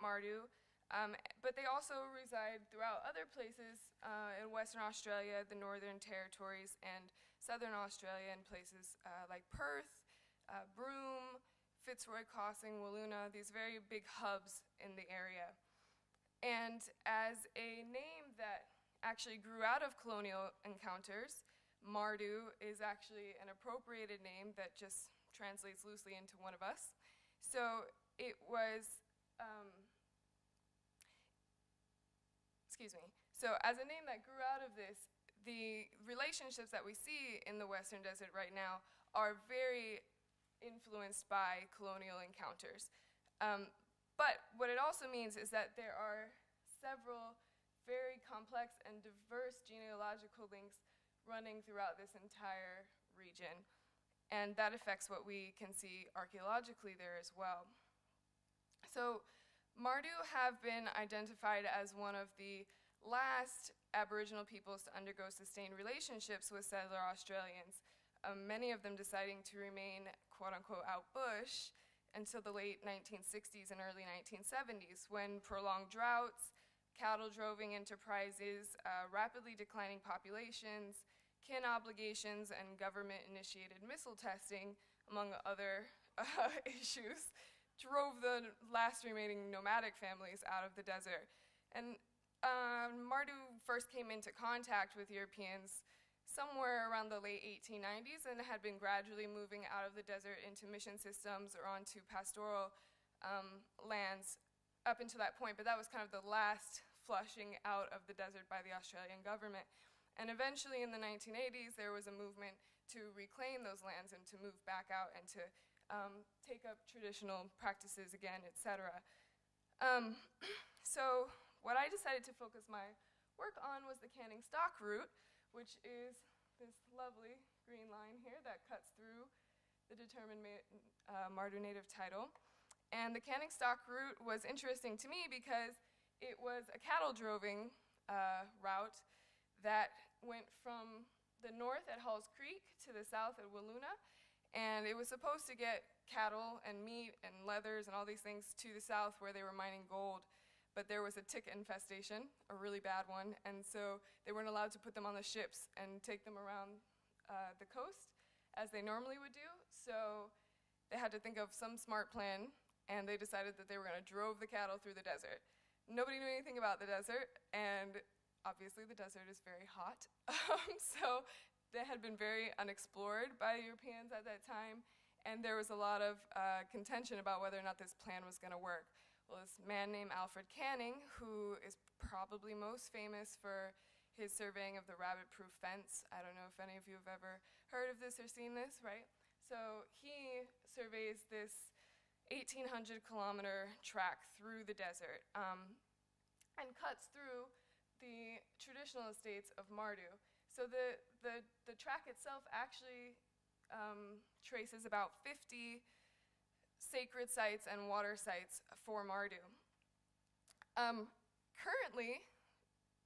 Mardu, um, but they also reside throughout other places uh, in Western Australia, the Northern Territories, and Southern Australia, and places uh, like Perth, uh, Broome, Fitzroy Crossing, Wiluna, these very big hubs in the area. And as a name that actually grew out of colonial encounters, Mardu is actually an appropriated name that just translates loosely into one of us. So it was, um, excuse me. So as a name that grew out of this, the relationships that we see in the Western Desert right now are very influenced by colonial encounters. Um, but what it also means is that there are several very complex and diverse genealogical links running throughout this entire region and that affects what we can see archaeologically there as well. So Mardu have been identified as one of the last Aboriginal peoples to undergo sustained relationships with settler Australians, um, many of them deciding to remain quote unquote out bush until the late 1960s and early 1970s when prolonged droughts, cattle droving enterprises, uh, rapidly declining populations, kin obligations, and government initiated missile testing, among other *laughs* uh, issues, drove the last remaining nomadic families out of the desert. And um, Mardu first came into contact with Europeans somewhere around the late 1890s and had been gradually moving out of the desert into mission systems or onto pastoral um, lands up until that point. But that was kind of the last flushing out of the desert by the Australian government. And eventually in the 1980s, there was a movement to reclaim those lands and to move back out and to um, take up traditional practices again, etc. Um, *clears throat* so what I decided to focus my work on was the Canning Stock route, which is this lovely green line here that cuts through the determined uh, Mardu native title. And the Canning Stock route was interesting to me because it was a cattle droving uh, route that went from the north at Halls Creek to the south at Wiluna. And it was supposed to get cattle and meat and leathers and all these things to the south where they were mining gold but there was a tick infestation, a really bad one, and so they weren't allowed to put them on the ships and take them around uh, the coast as they normally would do. So they had to think of some smart plan, and they decided that they were going to drove the cattle through the desert. Nobody knew anything about the desert, and obviously the desert is very hot. *laughs* Um, so they had been very unexplored by Europeans at that time, and there was a lot of uh, contention about whether or not this plan was going to work well, this man named Alfred Canning, who is probably most famous for his surveying of the rabbit proof fence. I don't know if any of you have ever heard of this or seen this, right? So he surveys this 1,800 kilometer track through the desert um, and cuts through the traditional estates of Mardu. So the, the, the track itself actually um, traces about 50 sacred sites and water sites for Mardu. Um, currently,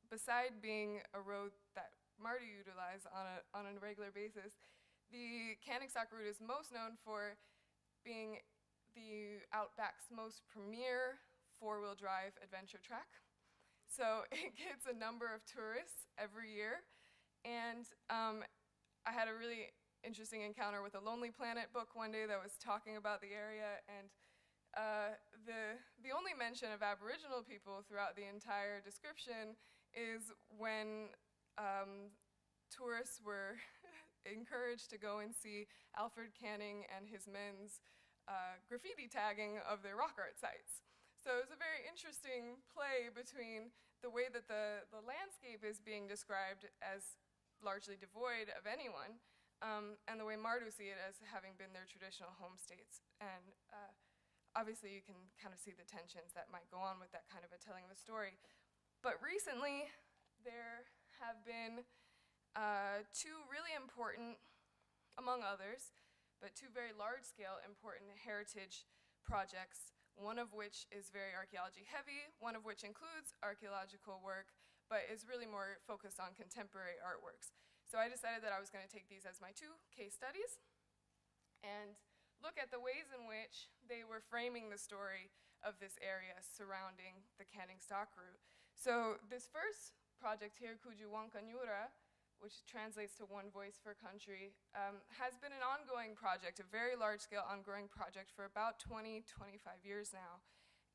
beside being a road that Mardu utilize on a, on a regular basis, the Stock route is most known for being the Outback's most premier four-wheel drive adventure track. So *laughs* it gets a number of tourists every year. And um, I had a really interesting encounter with a Lonely Planet book one day that was talking about the area, and uh, the the only mention of Aboriginal people throughout the entire description is when um, tourists were *laughs* encouraged to go and see Alfred Canning and his men's uh, graffiti tagging of their rock art sites. So it was a very interesting play between the way that the, the landscape is being described as largely devoid of anyone, um, and the way Mardu see it as having been their traditional home states. And uh, obviously, you can kind of see the tensions that might go on with that kind of a telling of a story. But recently, there have been uh, two really important, among others, but two very large scale important heritage projects, one of which is very archaeology heavy, one of which includes archaeological work, but is really more focused on contemporary artworks. So I decided that I was going to take these as my two case studies and look at the ways in which they were framing the story of this area surrounding the Canning Stock route. So this first project here, Kujuwankanyura, which translates to One Voice for Country, um, has been an ongoing project, a very large-scale ongoing project for about 20, 25 years now,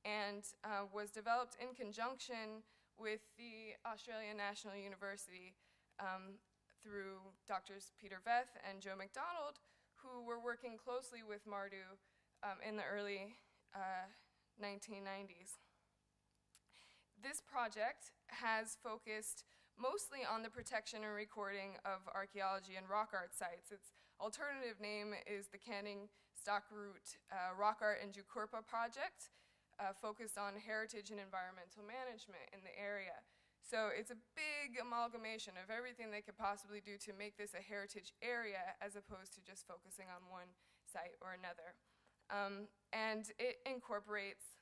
and uh, was developed in conjunction with the Australian National University um, through doctors Peter Veth and Jo McDonald, who were working closely with Mardu um, in the early uh, 1990s. This project has focused mostly on the protection and recording of archaeology and rock art sites. Its alternative name is the Canning Stock Route uh, Rock Art and Jukurpa Project, uh, focused on heritage and environmental management in the area. So it's a big amalgamation of everything they could possibly do to make this a heritage area as opposed to just focusing on one site or another. Um, and it incorporates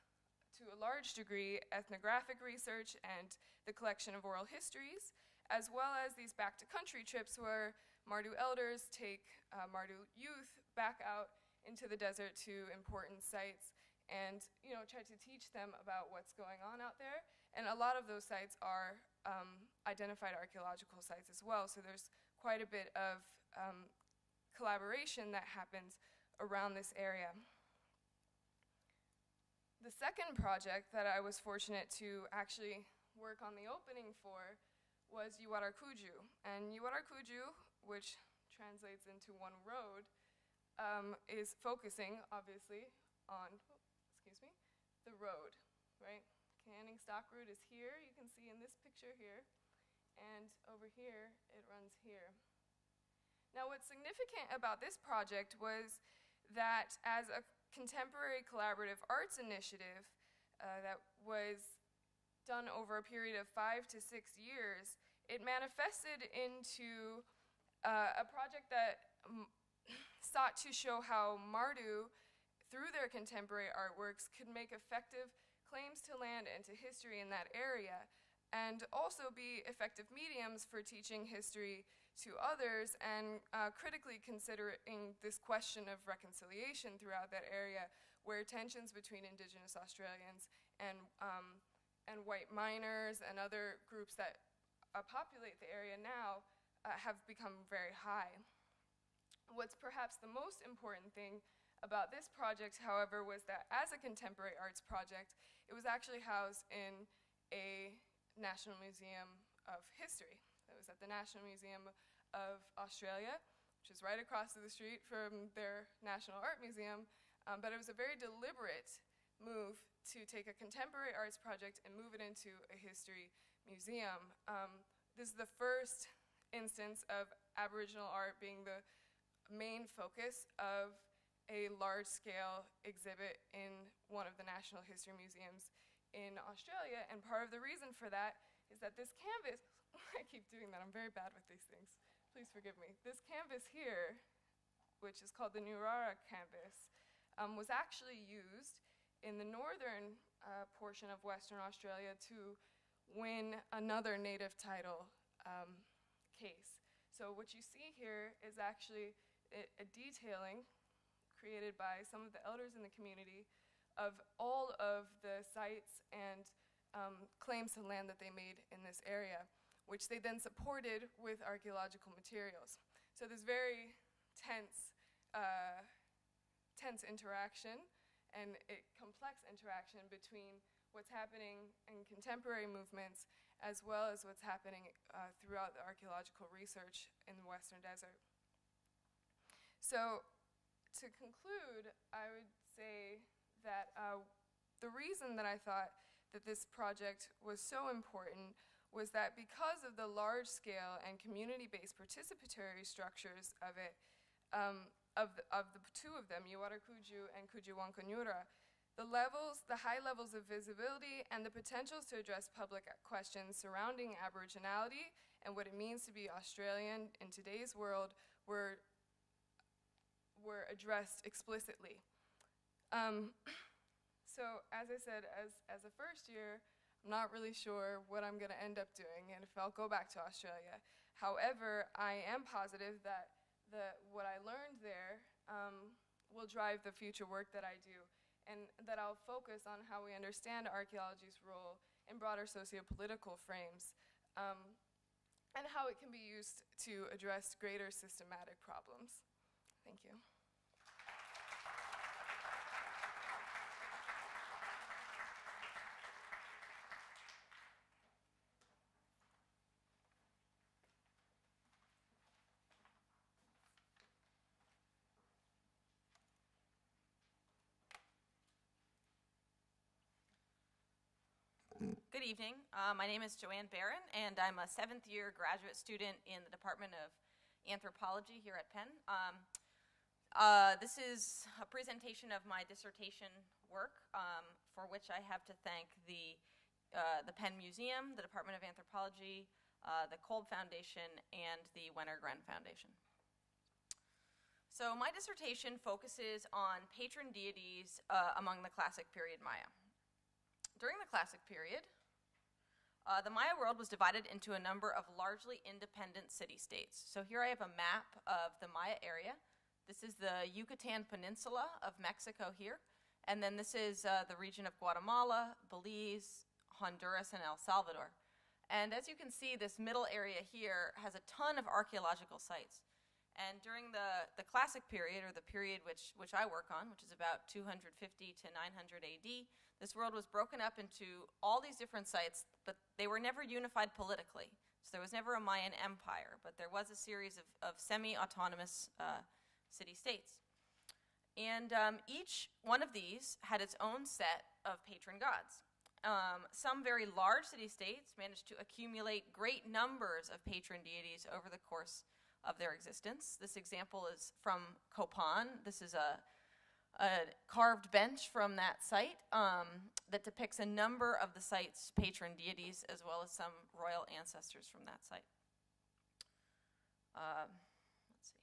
to a large degree, ethnographic research and the collection of oral histories, as well as these back to country trips where Mardu elders take uh, Mardu youth back out into the desert to important sites and you know try to teach them about what's going on out there. And a lot of those sites are um, identified archaeological sites as well. So there's quite a bit of um, collaboration that happens around this area. The second project that I was fortunate to actually work on the opening for was Yiwarra Kuju. And Yiwarra Kuju, which translates into one road, um, is focusing, obviously, on, excuse me, the road, right? Canning Stock Road is here, you can see in this picture here, and over here, it runs here. Now, what's significant about this project was that as a contemporary collaborative arts initiative uh, that was done over a period of five to six years, it manifested into uh, a project that *laughs* sought to show how Mardu, through their contemporary artworks, could make effective claims to land and to history in that area, and also be effective mediums for teaching history to others and uh, critically considering this question of reconciliation throughout that area where tensions between indigenous Australians and, um, and white miners and other groups that uh, populate the area now uh, have become very high. What's perhaps the most important thing about this project, however, was that as a contemporary arts project, it was actually housed in a National Museum of History. At the National Museum of Australia, which is right across the street from their National Art Museum. Um, but it was a very deliberate move to take a contemporary arts project and move it into a history museum. Um, this is the first instance of Aboriginal art being the main focus of a large-scale exhibit in one of the National History Museums in Australia. And part of the reason for that is that this canvas, *laughs* I keep doing that, I'm very bad with these things please forgive me. This canvas here, which is called the Ngurrara canvas, um, was actually used in the northern uh, portion of Western Australia to win another native title um, case. So what you see here is actually a, a detailing created by some of the elders in the community of all of the sites and um, claims to land that they made in this area which they then supported with archaeological materials. So this very tense, uh, tense interaction and a complex interaction between what's happening in contemporary movements as well as what's happening uh, throughout the archaeological research in the Western Desert. So to conclude, I would say that uh, the reason that I thought that this project was so important was that because of the large scale and community based participatory structures of it, um, of, the, of the two of them, Yiwarra Kuju and Kujuwankanyura, the levels, the high levels of visibility and the potentials to address public questions surrounding Aboriginality and what it means to be Australian in today's world were, were addressed explicitly. Um, *clears throat* so as I said, as, as a first year, I'm not really sure what I'm going to end up doing and if I'll go back to Australia. However, I am positive that the, what I learned there um, will drive the future work that I do and that I'll focus on how we understand archaeology's role in broader socio-political frames um, and how it can be used to address greater systematic problems. Thank you. Evening. Uh, my name is Joanne Baron, and I'm a seventh year graduate student in the Department of Anthropology here at Penn. Um, uh, this is a presentation of my dissertation work, um, for which I have to thank the, uh, the Penn Museum, the Department of Anthropology, uh, the Kolb Foundation, and the Wenner-Gren Foundation. So my dissertation focuses on patron deities uh, among the classic period Maya. during the Classic period, uh, the Maya world was divided into a number of largely independent city states. So here I have a map of the Maya area. This is the Yucatan Peninsula of Mexico here. And then this is uh, the region of Guatemala, Belize, Honduras, and El Salvador. And as you can see, this middle area here has a ton of archaeological sites. And during the, the Classic period, or the period which, which I work on, which is about 250 to 900 AD, this world was broken up into all these different sites, but they were never unified politically. So there was never a Mayan empire, but there was a series of, of semi autonomous uh, city states. And um, each one of these had its own set of patron gods. Um, some very large city states managed to accumulate great numbers of patron deities over the course of their existence. This example is from Copan. This is a, a carved bench from that site um, that depicts a number of the site's patron deities as well as some royal ancestors from that site. Uh, let's see.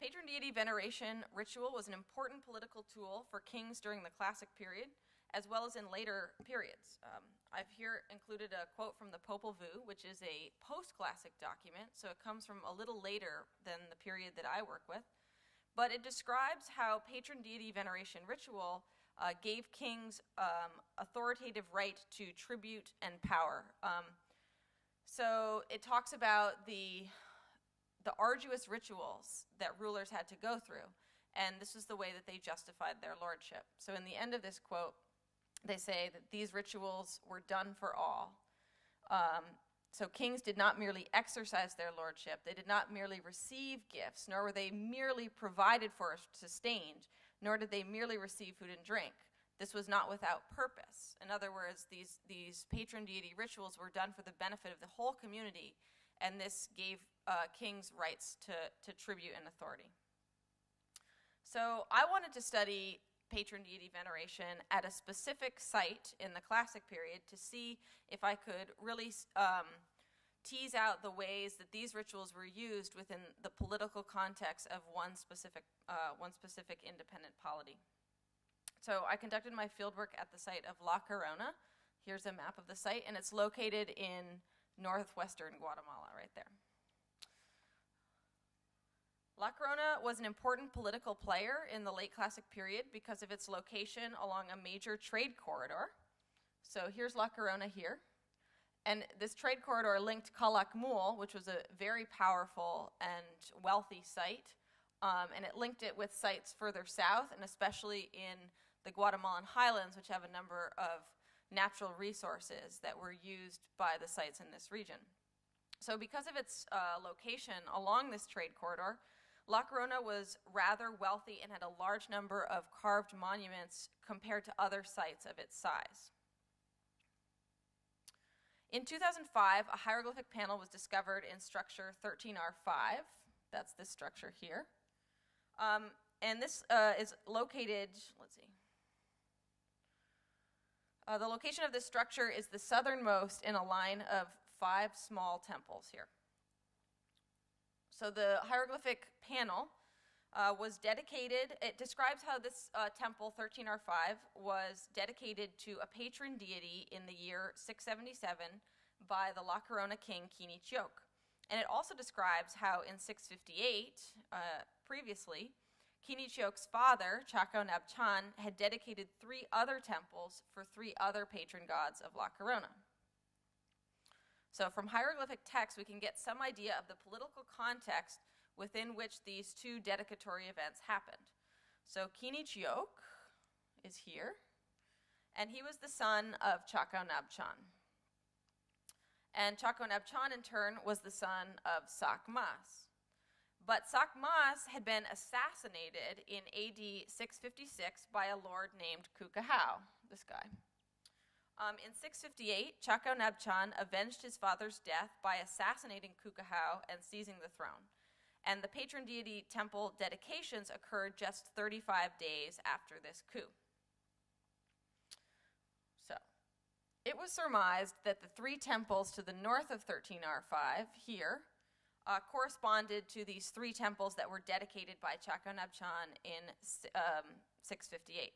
Patron deity veneration ritual was an important political tool for kings during the Classic period as well as in later periods. Um, I've here included a quote from the Popol Vuh, which is a post classic document, so it comes from a little later than the period that I work with. But it describes how patron deity veneration ritual uh, gave kings um, authoritative right to tribute and power. Um, so it talks about the, the arduous rituals that rulers had to go through, and this is the way that they justified their lordship. So in the end of this quote, they say that these rituals were done for all. Um, so kings did not merely exercise their lordship, they did not merely receive gifts, nor were they merely provided for or sustained, nor did they merely receive food and drink. This was not without purpose. In other words, these, these patron deity rituals were done for the benefit of the whole community, and this gave uh, kings rights to, to tribute and authority. So I wanted to study patron deity veneration at a specific site in the classic period to see if I could really um, tease out the ways that these rituals were used within the political context of one specific, uh, one specific independent polity. So I conducted my fieldwork at the site of La Corona. Here's a map of the site, and it's located in northwestern Guatemala, right there. La Corona was an important political player in the late Classic period because of its location along a major trade corridor. So here's La Corona here. And this trade corridor linked Calakmul, which was a very powerful and wealthy site, um, and it linked it with sites further south, and especially in the Guatemalan highlands, which have a number of natural resources that were used by the sites in this region. So, because of its uh, location along this trade corridor, La Corona was rather wealthy and had a large number of carved monuments compared to other sites of its size. In 2005, a hieroglyphic panel was discovered in structure 13R5. That's this structure here. Um, and this uh, is located, let's see. Uh, the location of this structure is the southernmost in a line of five small temples here. So the hieroglyphic panel uh, was dedicated, it describes how this uh, temple, 13R5, was dedicated to a patron deity in the year 677 by the La Corona king K'inich Yook. And it also describes how in 658, uh, previously, K'inich Yook's father, Chak Naab Chan, had dedicated three other temples for three other patron gods of La Corona. So, from hieroglyphic text, we can get some idea of the political context within which these two dedicatory events happened. So, K'inich Yook is here, and he was the son of Chak Naab Chan. And Chak Naab Chan, in turn, was the son of Mas. But Mas had been assassinated in AD 656 by a lord named K'uk' Ajaw, this guy. Um, in 658, Chak Naab Chan avenged his father's death by assassinating K'uk' Ajaw and seizing the throne. And the patron deity temple dedications occurred just 35 days after this coup. So, it was surmised that the three temples to the north of 13R5 here uh, corresponded to these three temples that were dedicated by Chak Naab Chan in um, 658.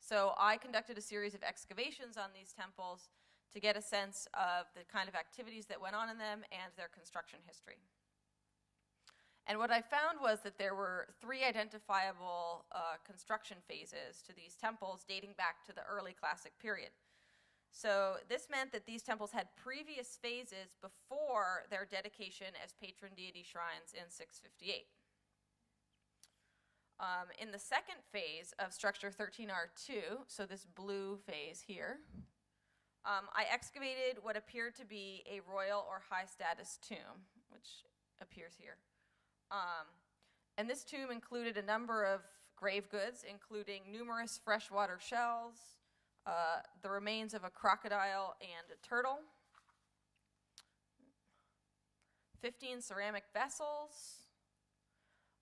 So I conducted a series of excavations on these temples to get a sense of the kind of activities that went on in them and their construction history. And what I found was that there were three identifiable uh, construction phases to these temples dating back to the early classic period. So this meant that these temples had previous phases before their dedication as patron deity shrines in 658. Um, in the second phase of structure 13R2, so this blue phase here, um, I excavated what appeared to be a royal or high status tomb, which appears here. Um, and this tomb included a number of grave goods, including numerous freshwater shells, uh, the remains of a crocodile and a turtle, 15 ceramic vessels,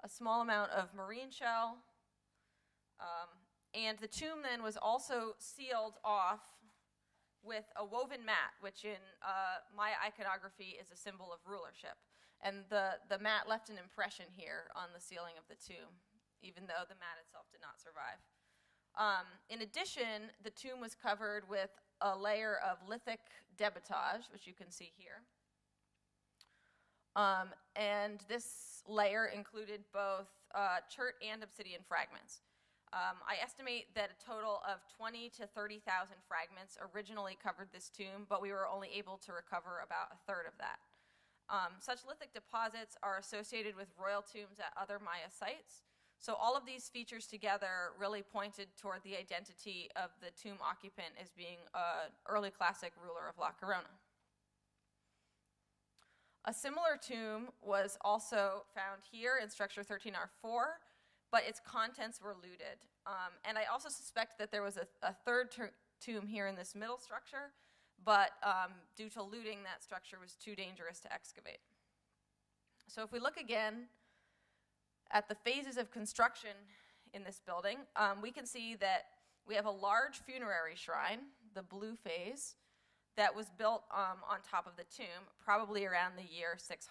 a small amount of marine shell, um, and the tomb then was also sealed off with a woven mat, which in uh, Maya iconography is a symbol of rulership. And the, the mat left an impression here on the ceiling of the tomb, even though the mat itself did not survive. Um, in addition, the tomb was covered with a layer of lithic debitage, which you can see here. Um, and this layer included both uh, chert and obsidian fragments. Um, I estimate that a total of 20 to 30,000 fragments originally covered this tomb, but we were only able to recover about a third of that. Um, such lithic deposits are associated with royal tombs at other Maya sites. So all of these features together really pointed toward the identity of the tomb occupant as being an early classic ruler of La Corona. A similar tomb was also found here in structure 13R4, but its contents were looted. Um, and I also suspect that there was a, a third tomb here in this middle structure, but um, due to looting, that structure was too dangerous to excavate. So if we look again at the phases of construction in this building, um, we can see that we have a large funerary shrine, the blue phase, that was built um, on top of the tomb, probably around the year 600.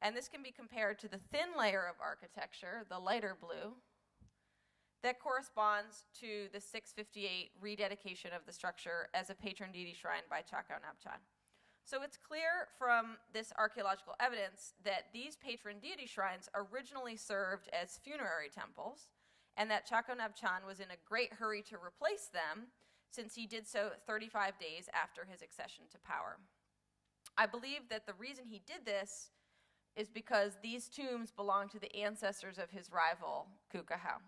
And this can be compared to the thin layer of architecture, the lighter blue, that corresponds to the 658 rededication of the structure as a patron deity shrine by Chak Naab Chan. So it's clear from this archaeological evidence that these patron deity shrines originally served as funerary temples, and that Chak Naab Chan was in a great hurry to replace them since he did so 35 days after his accession to power. I believe that the reason he did this is because these tombs belong to the ancestors of his rival, K'uk' Ajaw.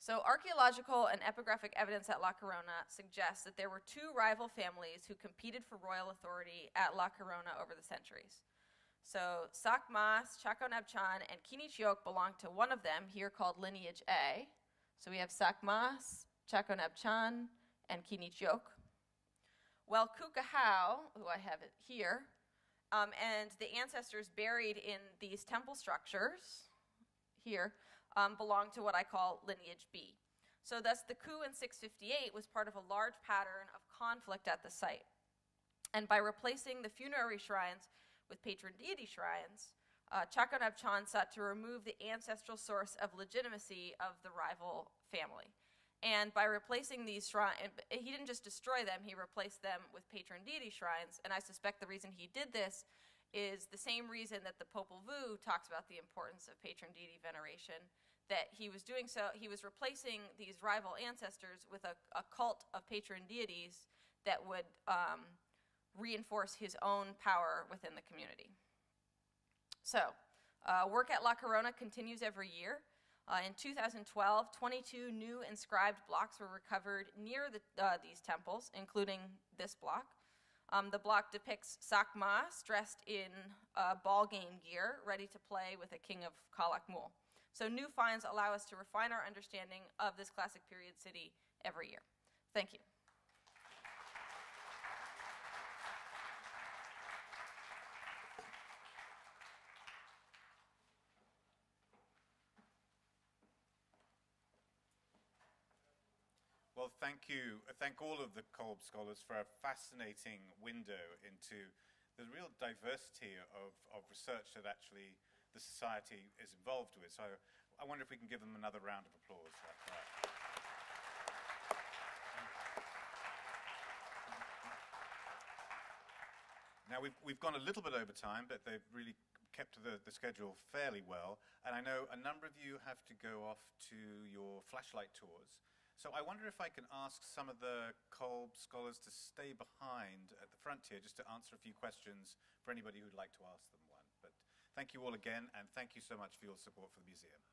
So, archaeological and epigraphic evidence at La Corona suggests that there were two rival families who competed for royal authority at La Corona over the centuries. So, Sakmas, Chak Naab Chan, and K'inich Yook belong to one of them, here called Lineage A. So, we have Sakmas, Chak Naab Chan, and K'inich Yook. Well, K'uk' Ajaw, who I have it here, um, and the ancestors buried in these temple structures here um, belong to what I call lineage B. So, thus, the coup in 658 was part of a large pattern of conflict at the site. And by replacing the funerary shrines with patron deity shrines, uh, Chak Naab Chan sought to remove the ancestral source of legitimacy of the rival family. And by replacing these shrines, he didn't just destroy them, he replaced them with patron deity shrines. And I suspect the reason he did this is the same reason that the Popol Vuh talks about the importance of patron deity veneration. That he was doing so, he was replacing these rival ancestors with a, a cult of patron deities that would um, reinforce his own power within the community. So, uh, work at La Corona continues every year. Uh, in 2012, 22 new inscribed blocks were recovered near the, uh, these temples, including this block. Um, the block depicts Sakmas dressed in uh, ball game gear, ready to play with a king of Calakmul. So new finds allow us to refine our understanding of this classic period city every year. Thank you. thank you, uh, thank all of the Kolb scholars for a fascinating window into the real diversity of, of research that actually the society is involved with. So I wonder if we can give them another round of applause. Now, we've, we've gone a little bit over time, but they've really kept the, the schedule fairly well. And I know a number of you have to go off to your flashlight tours. So I wonder if I can ask some of the Kolb scholars to stay behind at the front here just to answer a few questions for anybody who'd like to ask them one. But thank you all again, and thank you so much for your support for the museum.